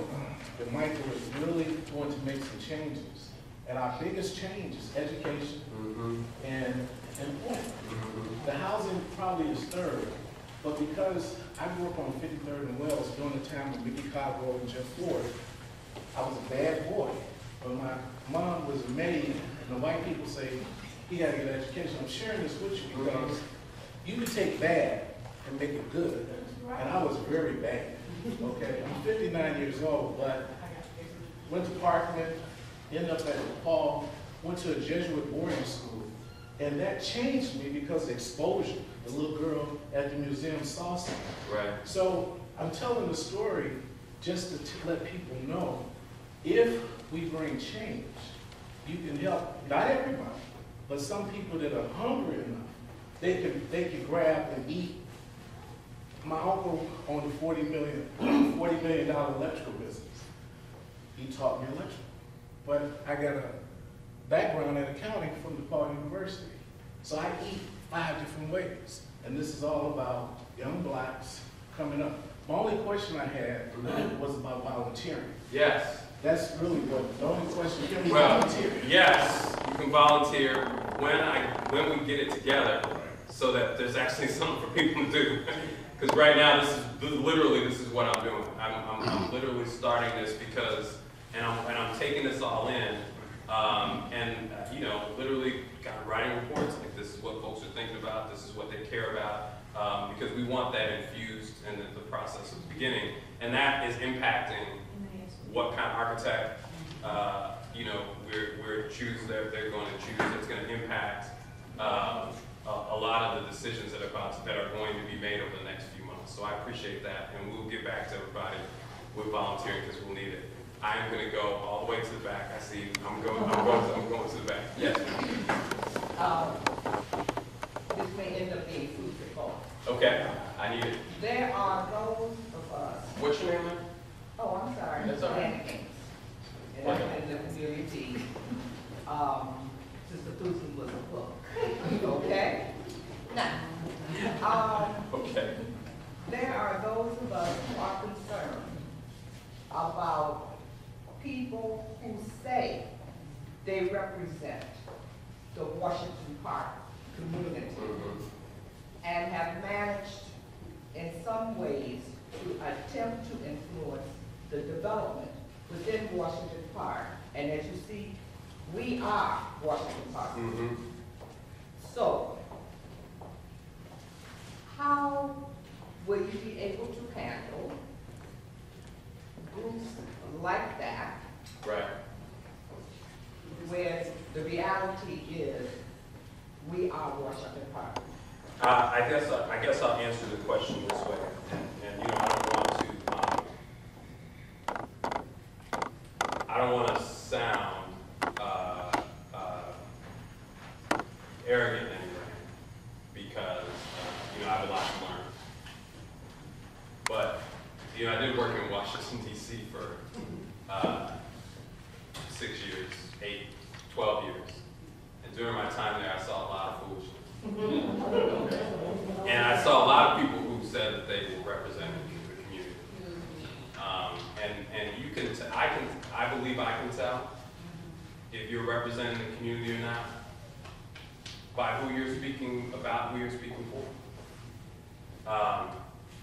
[SPEAKER 6] that Michael is really going to make some changes. And our biggest change is education
[SPEAKER 3] Mhm.
[SPEAKER 6] and employment.
[SPEAKER 3] Mhm.
[SPEAKER 6] The housing probably is third, but because I grew up on 53rd and Wells during the time of Mickey Cogwell and Jeff Fort, I was a bad boy. But my mom was maid, and the white people say, he had to get an education. I'm sharing this with you because you can take bad and make it good. And I was very bad, okay? I'm 59 years old, but went to Parkland, ended up at DePaul, went to a Jesuit boarding school, and that changed me because of exposure. The little girl at the museum saw something.
[SPEAKER 3] Right.
[SPEAKER 6] So I'm telling the story just to t- let people know, if we bring change, you can help, not everybody, but some people that are hungry enough, they can, they can grab and eat my uncle owned a forty million, forty million dollar electrical business. He taught me electrical. But I got a background in accounting from DePaul University. So I eat five different ways. And this is all about young blacks coming up. My only question I had mm-hmm. was about volunteering.
[SPEAKER 3] Yes.
[SPEAKER 6] That's really what, the only question, can we
[SPEAKER 3] Well,
[SPEAKER 6] volunteer?
[SPEAKER 3] yes, you can volunteer when I, when we get it together, so that there's actually something for people to do. Because right now, this is, literally, this is what I'm doing. I'm, I'm, I'm literally starting this because, and I'm, and I'm taking this all in, um, and, uh, you know, literally kind of writing reports, like this is what folks are thinking about, this is what they care about, um, because we want that infused in the, the process at the beginning, and that is impacting what kind of architect, uh, you know, we're, we're choosing, they're, they're going to choose, that's gonna impact, um, a, a lot of the decisions that are about, that are going to be made over the next few months. So I appreciate that, and we'll get back to everybody with volunteering, because we'll need it. I am gonna go all the way to the back, I see, I'm going, I'm going, I'm going to the back. Yes.
[SPEAKER 7] Um, this may end up being food for thought.
[SPEAKER 3] okay, I need it.
[SPEAKER 7] There are those of us,
[SPEAKER 3] What's your name, ma'am?
[SPEAKER 7] oh, I'm sorry.
[SPEAKER 3] That's all right.
[SPEAKER 7] And I've been in the community, um, since the Putin was a book, okay? Now, um,
[SPEAKER 3] Okay.
[SPEAKER 7] there are those of us who are concerned about people who say they represent the Washington Park community and have managed in some ways to attempt to influence the development within Washington Park. And as you see, we are Washington Park.
[SPEAKER 3] Mm-hmm.
[SPEAKER 7] So, how will you be able to handle groups like that
[SPEAKER 3] Right.
[SPEAKER 7] where the reality is we are Washington Park?
[SPEAKER 3] Uh, I guess, I guess I'll answer the question this way, and, and, you know, I don't want to, um, I don't want to sound, uh, uh, arrogant anyway, because, uh, you know, I have a lot to learn. But, you know, I did work in Washington DC for, uh, six years, eight, twelve years. And during my time there, I saw a lot of foolishness. And I saw a lot of people who said that they represented the community. Um, and, and you can, t- I can, I believe I can tell if you're representing the community or not by who you're speaking about, who you're speaking for. Um,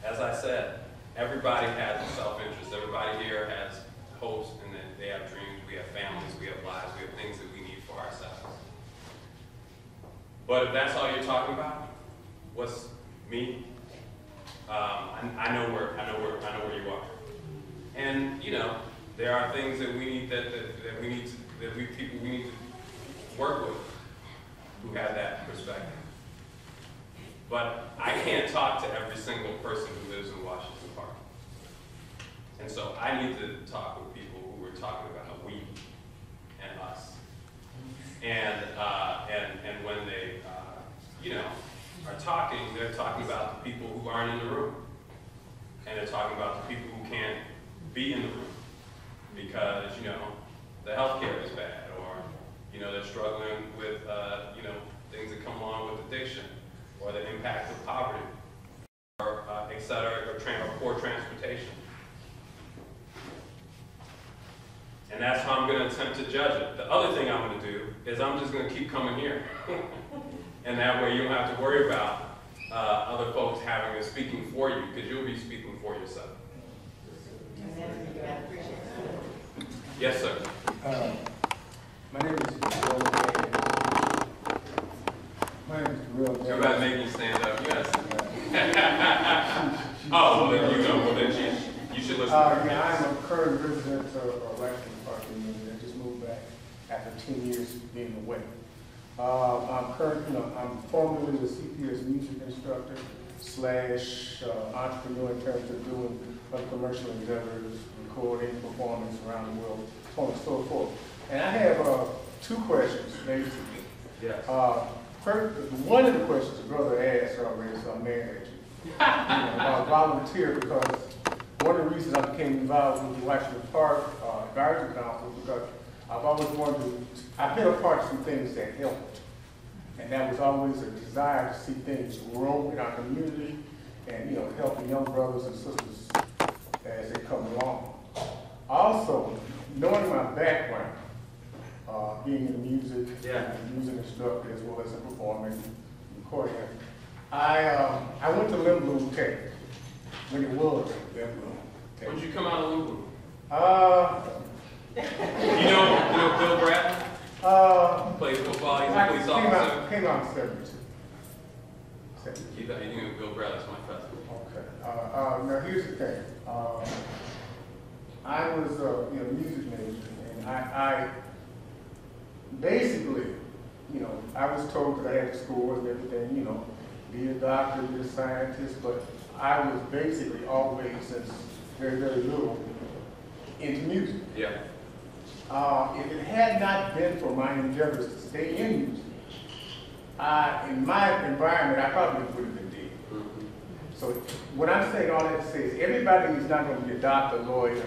[SPEAKER 3] as I said, everybody has a self-interest. Everybody here has hopes and that they have dreams. We have families, we have lives, we have things that we need for ourselves. But if that's all you're talking about, what's me? Um, I, I know where, I know where, I know where you are. And, you know, there are things that we need, that, that, that we need to, that we, people, we need to work with who have that perspective. But I can't talk to every single person who lives in Washington Park. And so I need to talk with people who are talking about we and us. And, uh, and, and when they, uh, you know, are talking, they're talking about the people who aren't in the room. And they're talking about the people who can't be in the room because, you know, the healthcare is bad or, you know, they're struggling with, uh, you know, things that come along with addiction or the impact of poverty or, uh, et cetera, or, tran- or poor transportation. And that's how I'm gonna attempt to judge it. The other thing I'm gonna do is I'm just gonna keep coming here. And that way you don't have to worry about, uh, other folks having a speaking for you, because you'll be speaking for yourself. Yes, sir.
[SPEAKER 8] Uh, My name is Darrell. My name is Darrell
[SPEAKER 3] about to make me stand up, yes. Oh, well, then you know, well, then you, you should listen.
[SPEAKER 8] Uh,
[SPEAKER 3] to me.
[SPEAKER 8] yeah, I'm a current resident of of Washington Park, and I just moved back after ten years being away. Uh, I'm current, you know, I'm formerly the CPS music instructor slash uh, entrepreneur in terms of doing uh, commercial endeavors, recording, performance around the world, so on and so forth. And I have, uh, two questions, basically.
[SPEAKER 3] Yes.
[SPEAKER 8] Uh, first, one of the questions the brother asked already, so I'm mad at you. you know, uh, volunteer because one of the reasons I became involved with the Washington Park uh, Advisory Council was because I've always wanted to, I've been a part of some things that helped. And that was always a desire to see things grow in our community and, you know, helping young brothers and sisters as they come along. Also, knowing my background, uh, being in music,
[SPEAKER 3] Yeah.
[SPEAKER 8] a music instructor as well as a performing recording, I, um, I went to Lindblom Tech when it was Lindblom Tech.
[SPEAKER 3] When did you come out of Lulu?
[SPEAKER 8] Uh,
[SPEAKER 3] You know, you know Bill Bradley?
[SPEAKER 8] uh,
[SPEAKER 3] He plays football, he's
[SPEAKER 8] I
[SPEAKER 3] a police
[SPEAKER 8] came
[SPEAKER 3] officer.
[SPEAKER 8] out, came out in seventy-two. Seventy-two.
[SPEAKER 3] Keep that, Bill Bradley's my cousin.
[SPEAKER 8] Okay, uh, uh, now here's the thing, um, I was, uh, you know, music major, and I, I, basically, you know, I was told that I had to score and everything, you know, be a doctor, be a scientist, but I was basically always, since very, very little, into music.
[SPEAKER 3] Yeah.
[SPEAKER 8] Uh, if it had not been for my endeavors to stay in music, I, in my environment, I probably would have been dead. So what I'm saying all that to say is everybody is not going to be a doctor, lawyer,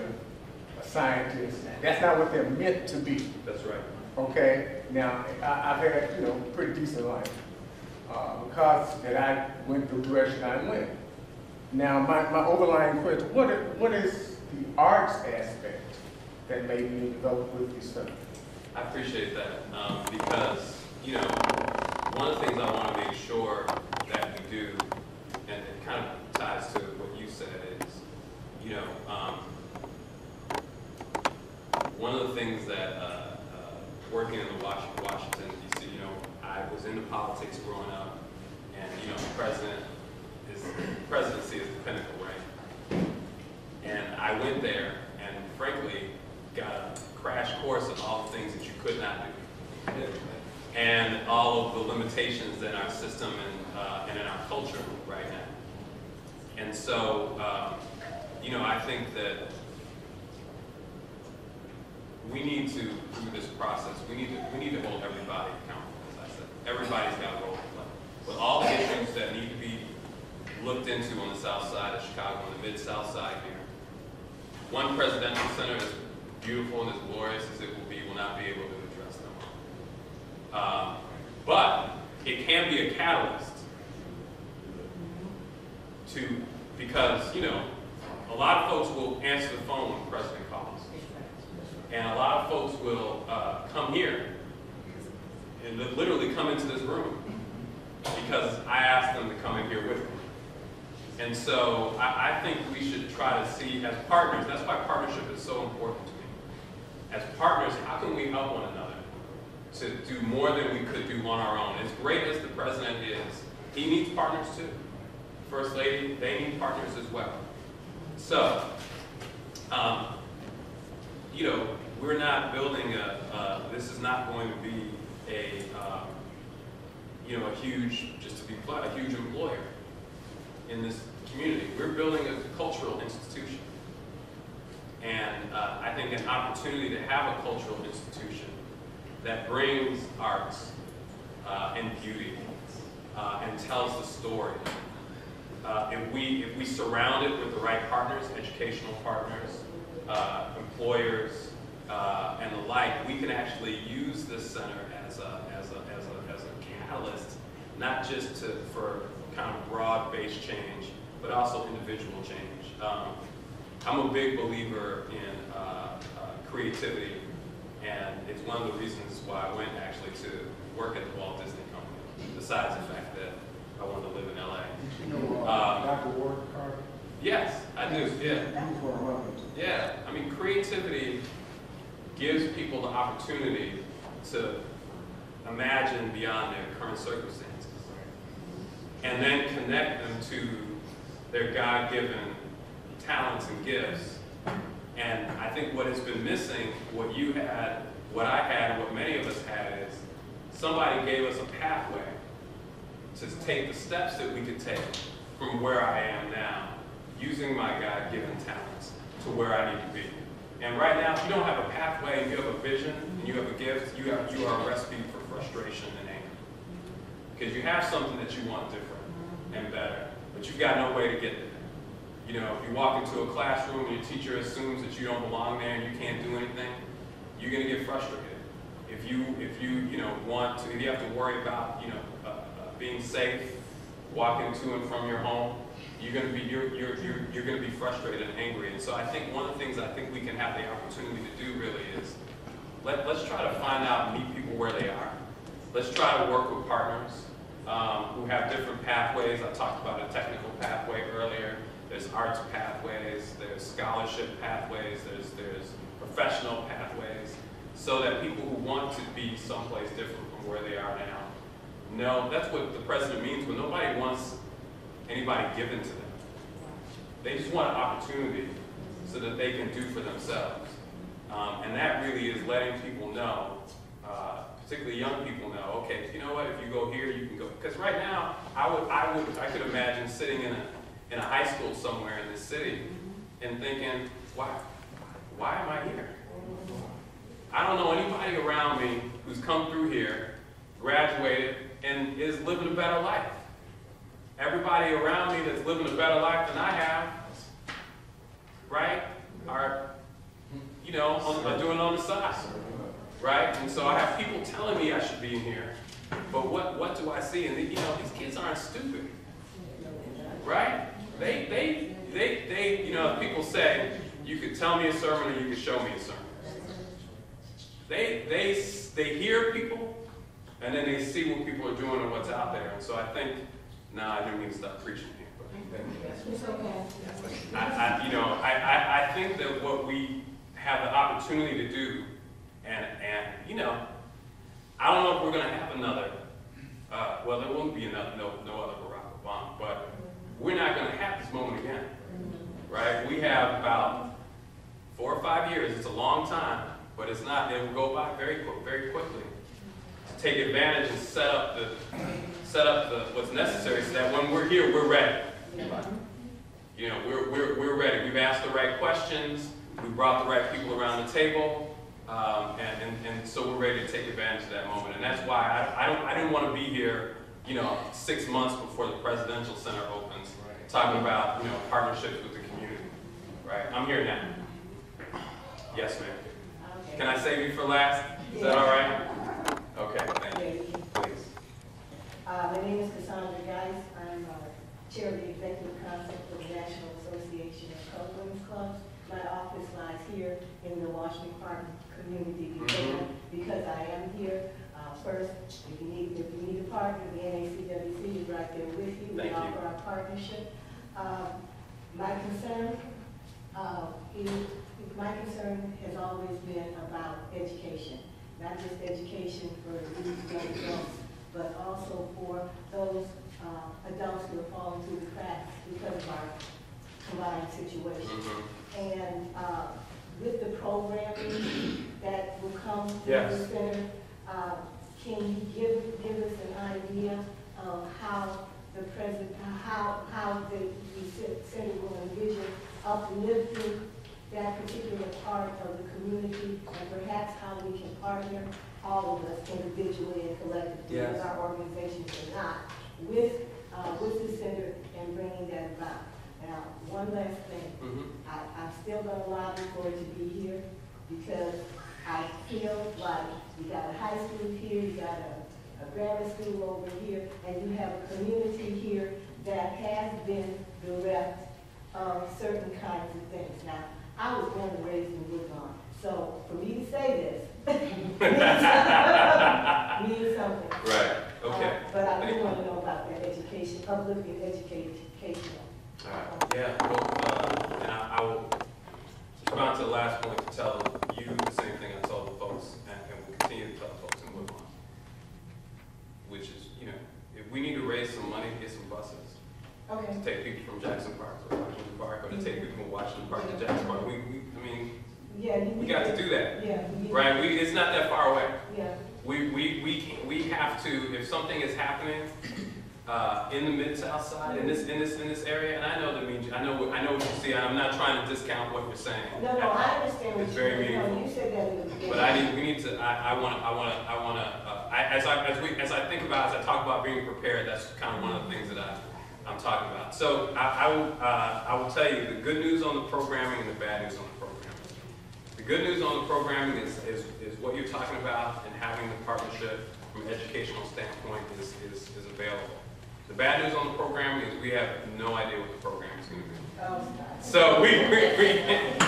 [SPEAKER 8] a scientist. That's not what they're meant to be.
[SPEAKER 3] That's right.
[SPEAKER 8] Okay? Now, I, I've had, you know, pretty decent life uh, because that I went the direction I went. Now, my, my overlying question, what, is- what is the arts aspect that made me develop with this stuff?
[SPEAKER 3] I appreciate that, um, because, you know, one of the things I want to make sure that we do, and it kind of ties to what you said is, you know, um, one of the things that, uh, uh, working in the Wash- Washington DC, you know, I was into politics growing up, and, you know, the president is, presidency is the pinnacle, right? And I went there and frankly, got a crash course in all the things that you could not do. And all of the limitations in our system and, uh, and in our culture right now. And so, um, you know, I think that we need to, through this process, we need to, we need to hold everybody accountable, as I said. Everybody's got a role to play. With all the issues that need to be looked into on the south side of Chicago, on the mid-south side here, one presidential center, as beautiful and as glorious as it will be, will not be able to. Um, but it can be a catalyst to, because, you know, a lot of folks will answer the phone when president calls. And a lot of folks will uh, come here and literally come into this room because I asked them to come in here with me. And so I, I think we should try to see as partners, that's why partnership is so important to me. As partners, how can we help one another to do more than we could do on our own? As great as the president is, he needs partners too. First lady, they need partners as well. So, um, you know, we're not building a, this is not going to be a, um, you know, a huge, just to be a huge employer in this community. We're building a cultural institution. And uh, I think an opportunity to have a cultural institution that brings arts uh, and beauty uh, and tells the story. Uh, if we if we surround it with the right partners, educational partners, uh, employers, uh, and the like, we can actually use this center as a as a as a as a catalyst, not just to for kind of broad-based change, but also individual change. Um, I'm a big believer in uh, creativity, and it's one of the reasons why I went actually to work at the Walt Disney Company, besides the fact that I wanted to live in LA.
[SPEAKER 4] Did you know,
[SPEAKER 3] Um,
[SPEAKER 4] Dr. Ward Carter?
[SPEAKER 3] Yes, I do, yeah.
[SPEAKER 4] He was one of mine.
[SPEAKER 3] Yeah, I mean, creativity gives people the opportunity to imagine beyond their current circumstances. And then connect them to their God-given talents and gifts. And I think what has been missing, what you had, what I had, what many of us had is somebody gave us a pathway to take the steps that we could take from where I am now, using my God-given talents to where I need to be. And right now, if you don't have a pathway, and you have a vision, and you have a gift, you have you are a recipe for frustration and anger. Because you have something that you want different and better, but you've got no way to get there. You know, if you walk into a classroom and your teacher assumes that you don't belong there and you can't do anything, you're gonna get frustrated. If you, if you, you know, want to, if you have to worry about, you know, uh, uh, being safe, walking to and from your home, you're gonna be, you're, you're, you're, you're gonna be frustrated and angry. And so I think one of the things I think we can have the opportunity to do really is, let, let's try to find out, meet people where they are. Let's try to work with partners, um, who have different pathways. I talked about a technical pathway earlier. There's arts pathways, there's scholarship pathways, there's, there's professional pathways, so that people who want to be someplace different from where they are now know, that's what the president means, when nobody wants anybody given to them. They just want an opportunity so that they can do for themselves. Um, and that really is letting people know, uh, particularly young people know, okay, you know what, if you go here, you can go. Because right now, I would, I would, I could imagine sitting in a, in a high school somewhere in this city mm-hmm. and thinking, why, why am I here? I don't know anybody around me who's come through here, graduated, and is living a better life. Everybody around me that's living a better life than I have, right, are, you know, on, are doing on the side, right? And so I have people telling me I should be in here, but what, what do I see? And, you know, these kids aren't stupid, right? They, they, they, they, you know, people say, you could tell me a sermon or you could show me a sermon. They, they, they hear people, and then they see what people are doing and what's out there. And so I think, nah, I didn't mean to stop preaching here. But I, I, you know, I, I, I think that what we have the opportunity to do, and, and, you know, I don't know if we're gonna have another, uh, well, there won't be another, no, no other Barack Obama, but we're not gonna have this moment again, right? We have about four or five years, it's a long time, but it's not, it will go by very, very quickly. To take advantage and set up the, set up the, what's necessary so that when we're here, we're ready. You know, we're, we're, we're ready. We've asked the right questions, we brought the right people around the table, um, and, and, and so we're ready to take advantage of that moment. And that's why I, I don't, I didn't want to be here, you know, six months before the presidential center opens, talking about, you know, partnerships with the community, right? I'm here now. Yes, ma'am. Can I save you for last? Is that all right? Okay, thank you. Please.
[SPEAKER 9] Uh, my name is Cassandra Geis. I'm uh, chair of the executive council for the National Association of Colored Women's Clubs. My office lies here in the Washington Park Community Development. Because I am here, uh, first, if you need, if you need a partner, the NACWC is right there with you.
[SPEAKER 3] Thank
[SPEAKER 9] We
[SPEAKER 3] you.
[SPEAKER 9] offer our partnership. Um, My concern, uh, is, my concern has always been about education. Not just education for these young adults, but also for those uh, adults who are falling through the cracks because of our combined situation.
[SPEAKER 3] Mhm.
[SPEAKER 9] And uh, with the programming that will come from
[SPEAKER 3] Yes.
[SPEAKER 9] the center, uh, can you give, give us an idea of how the president, how, how the, the center will envision uplifting that particular part of the community, and perhaps how we can partner, all of us individually and collectively,
[SPEAKER 3] Yes.
[SPEAKER 9] as our organizations or not, with, uh, with the center and bringing that about. Now, one last thing.
[SPEAKER 3] Mhm.
[SPEAKER 9] I, I'm still gonna lobby for it to be here because I feel like you got a high school here, you got a, a grammar school over here, and you have a community here that has been bereft of certain kinds of things. Now, I was born and raised in Woodlawn, so for me to say this means something.
[SPEAKER 3] Right, okay.
[SPEAKER 9] Uh, But I
[SPEAKER 3] Thank
[SPEAKER 9] do
[SPEAKER 3] you.
[SPEAKER 9] wanna know about that education, uplifting education.
[SPEAKER 3] All right, yeah, well, uh, and I, I will respond to the last point to tell you the same thing I told the folks, and, and will continue to tell the folks in Woodlawn. Which is, you know, if we need to raise some money to get some buses,
[SPEAKER 9] Okay.
[SPEAKER 3] to take people from Jackson Park to Washington Park, or to take people from Washington Park to Jackson Park, we, we, I mean,
[SPEAKER 9] Yeah. you-
[SPEAKER 3] we got to do that,
[SPEAKER 9] Yeah. you-
[SPEAKER 3] right? We, it's not that far away.
[SPEAKER 9] Yeah.
[SPEAKER 3] We, we, we, can- we have to, if something is happening, uh, in the mid-south side, in this, in this, in this area, and I know that means, I know, I know what you see, I'm not trying to discount what you're saying.
[SPEAKER 9] No, no, I understand what
[SPEAKER 3] It's very meaningful.
[SPEAKER 9] you said that in the beginning.
[SPEAKER 3] But I need, we need to, I, I wanna, I wanna, I wanna, uh, I, as I, as we, as I think about, as I talk about being prepared, that's kind of one of the things that I, I'm talking about. So I, I will, uh, I will tell you the good news on the programming and the bad news on the programming. The good news on the programming is, is, is what you're talking about and having the partnership from an educational standpoint is, is, is available. The bad news on the program is we have no idea what the program is going to be. So we, we, we,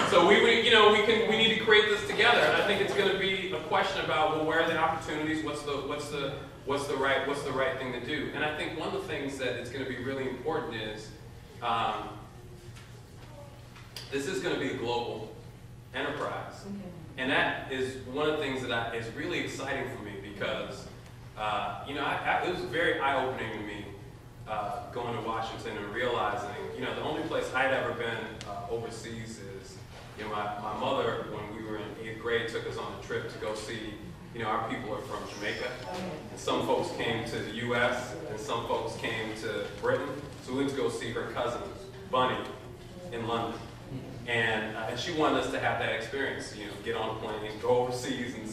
[SPEAKER 3] so we, we, you know, we can, we need to create this together, and I think it's gonna be a question about, well, where are the opportunities, what's the, what's the, what's the right, what's the right thing to do? And I think one of the things that is gonna be really important is, um, this is gonna be a global enterprise. And that is one of the things that I, is really exciting for me, because, uh, you know, I, I, it was very eye-opening to me, uh, going to Washington and realizing, you know, the only place I'd ever been uh, overseas is, you know, my, my mother, when we were in eighth grade, took us on a trip to go see, you know, our people are from Jamaica. And some folks came to the U.S. and some folks came to Britain. So we went to go see her cousin, Bunny, in London. And, uh, and she wanted us to have that experience, you know, get on a plane, go overseas and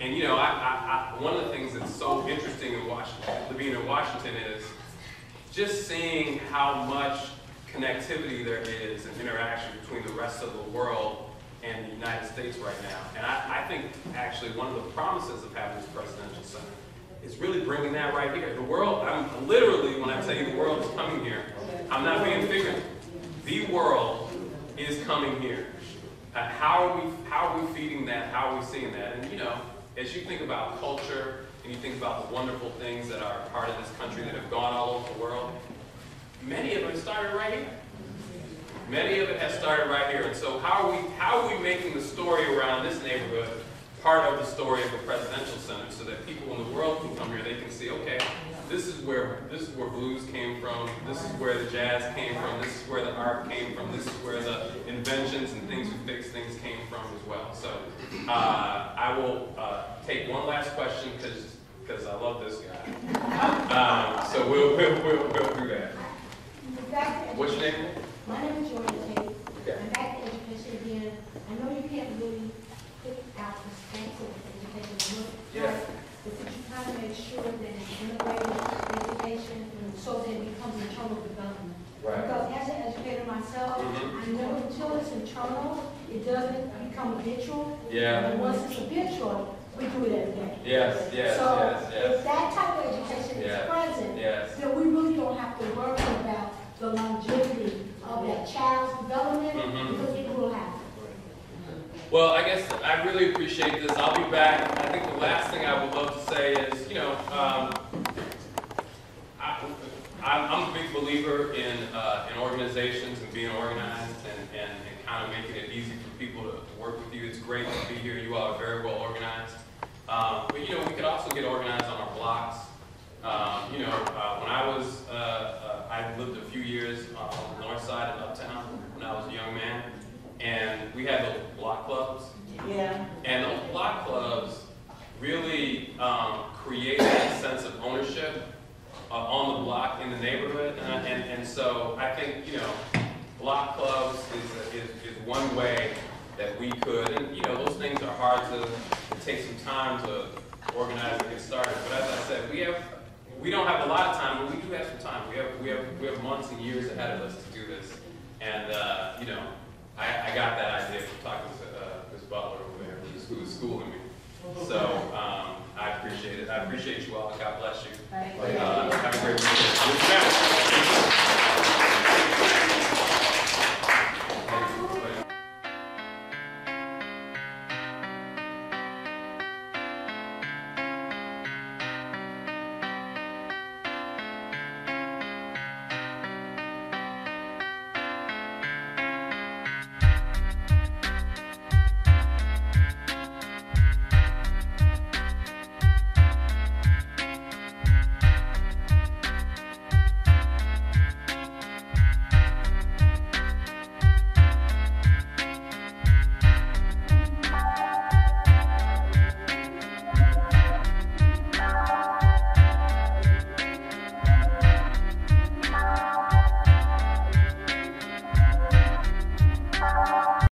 [SPEAKER 3] and you know, I, I, I, one of the things that's so interesting in Washington, being in Washington is just seeing how much connectivity there is and interaction between the rest of the world and the United States right now. And I, I think actually one of the promises of having this presidential center is really bringing that right here. The world, I'm literally, when I tell you the world is coming here, I'm not being figurative. The world is coming here. Uh, how are we, how are we feeding that? How are we seeing that? And you know, as you think about culture, and you think about the wonderful things that are part of this country that have gone all over the world, many of them started right here. Many of it has started right here. And so how are we, how are we making the story around this neighborhood part of the story of a presidential center so that people in the world can come here, they can see, okay, this is where this is where blues came from, this is where the jazz came from, this is where the art came from, this is where the inventions and things who fix things came from as well. So uh, I will uh, take one last question because because I love this guy. Um, so we'll, we'll, we'll go through that. What's your name?
[SPEAKER 10] My name is Jordan Tate.
[SPEAKER 3] Okay.
[SPEAKER 10] I'm back to education again. I know you can't really pick out the stakes of education.
[SPEAKER 3] Yeah.
[SPEAKER 10] But could you kind of make sure that it's integrated education so that it becomes internal development? Because as an educator myself,
[SPEAKER 3] Mhm.
[SPEAKER 10] I know until it's internal, it doesn't become habitual.
[SPEAKER 3] Yeah.
[SPEAKER 10] And once it's habitual, we do it every day.
[SPEAKER 3] Yes, yes,
[SPEAKER 10] So
[SPEAKER 3] yes, yes.
[SPEAKER 10] if that type of education
[SPEAKER 3] Yeah.
[SPEAKER 10] is present,
[SPEAKER 3] Yes.
[SPEAKER 10] then we really don't have to worry about the longevity of that child's development, will happen.
[SPEAKER 3] Well, I guess I really appreciate this. I'll be back. I think the last thing I would love to say is, you know, um, I, I'm, I'm a big believer in, uh, in organizations and being organized and, and, and kind of making it easy for people to, to work with you. It's great to be here. You all are very well organized. Um, but, you know, we could also get organized on our blocks. Um, you know, uh, when I was, uh, uh, I lived a few years uh, on the north side of Uptown when I was a young man. And we had those block clubs.
[SPEAKER 1] Yeah.
[SPEAKER 3] And those block clubs really um, create that sense of ownership uh, on the block in the neighborhood. And, and, and so I think, you know, block clubs is, is, is one way that we could, and you know, those things are hard to, it takes some time to organize and get started. But as I said, we have, we don't have a lot of time, but we do have some time. We have, we have, we have months and years ahead of us to do this. And, uh, you know, I, I got that idea from talking to uh, Ms. Butler over there, who's, was schooling me. So um, I appreciate it. I appreciate you all. God bless you.
[SPEAKER 10] Thank
[SPEAKER 3] uh, you. Uh, have a great weekend.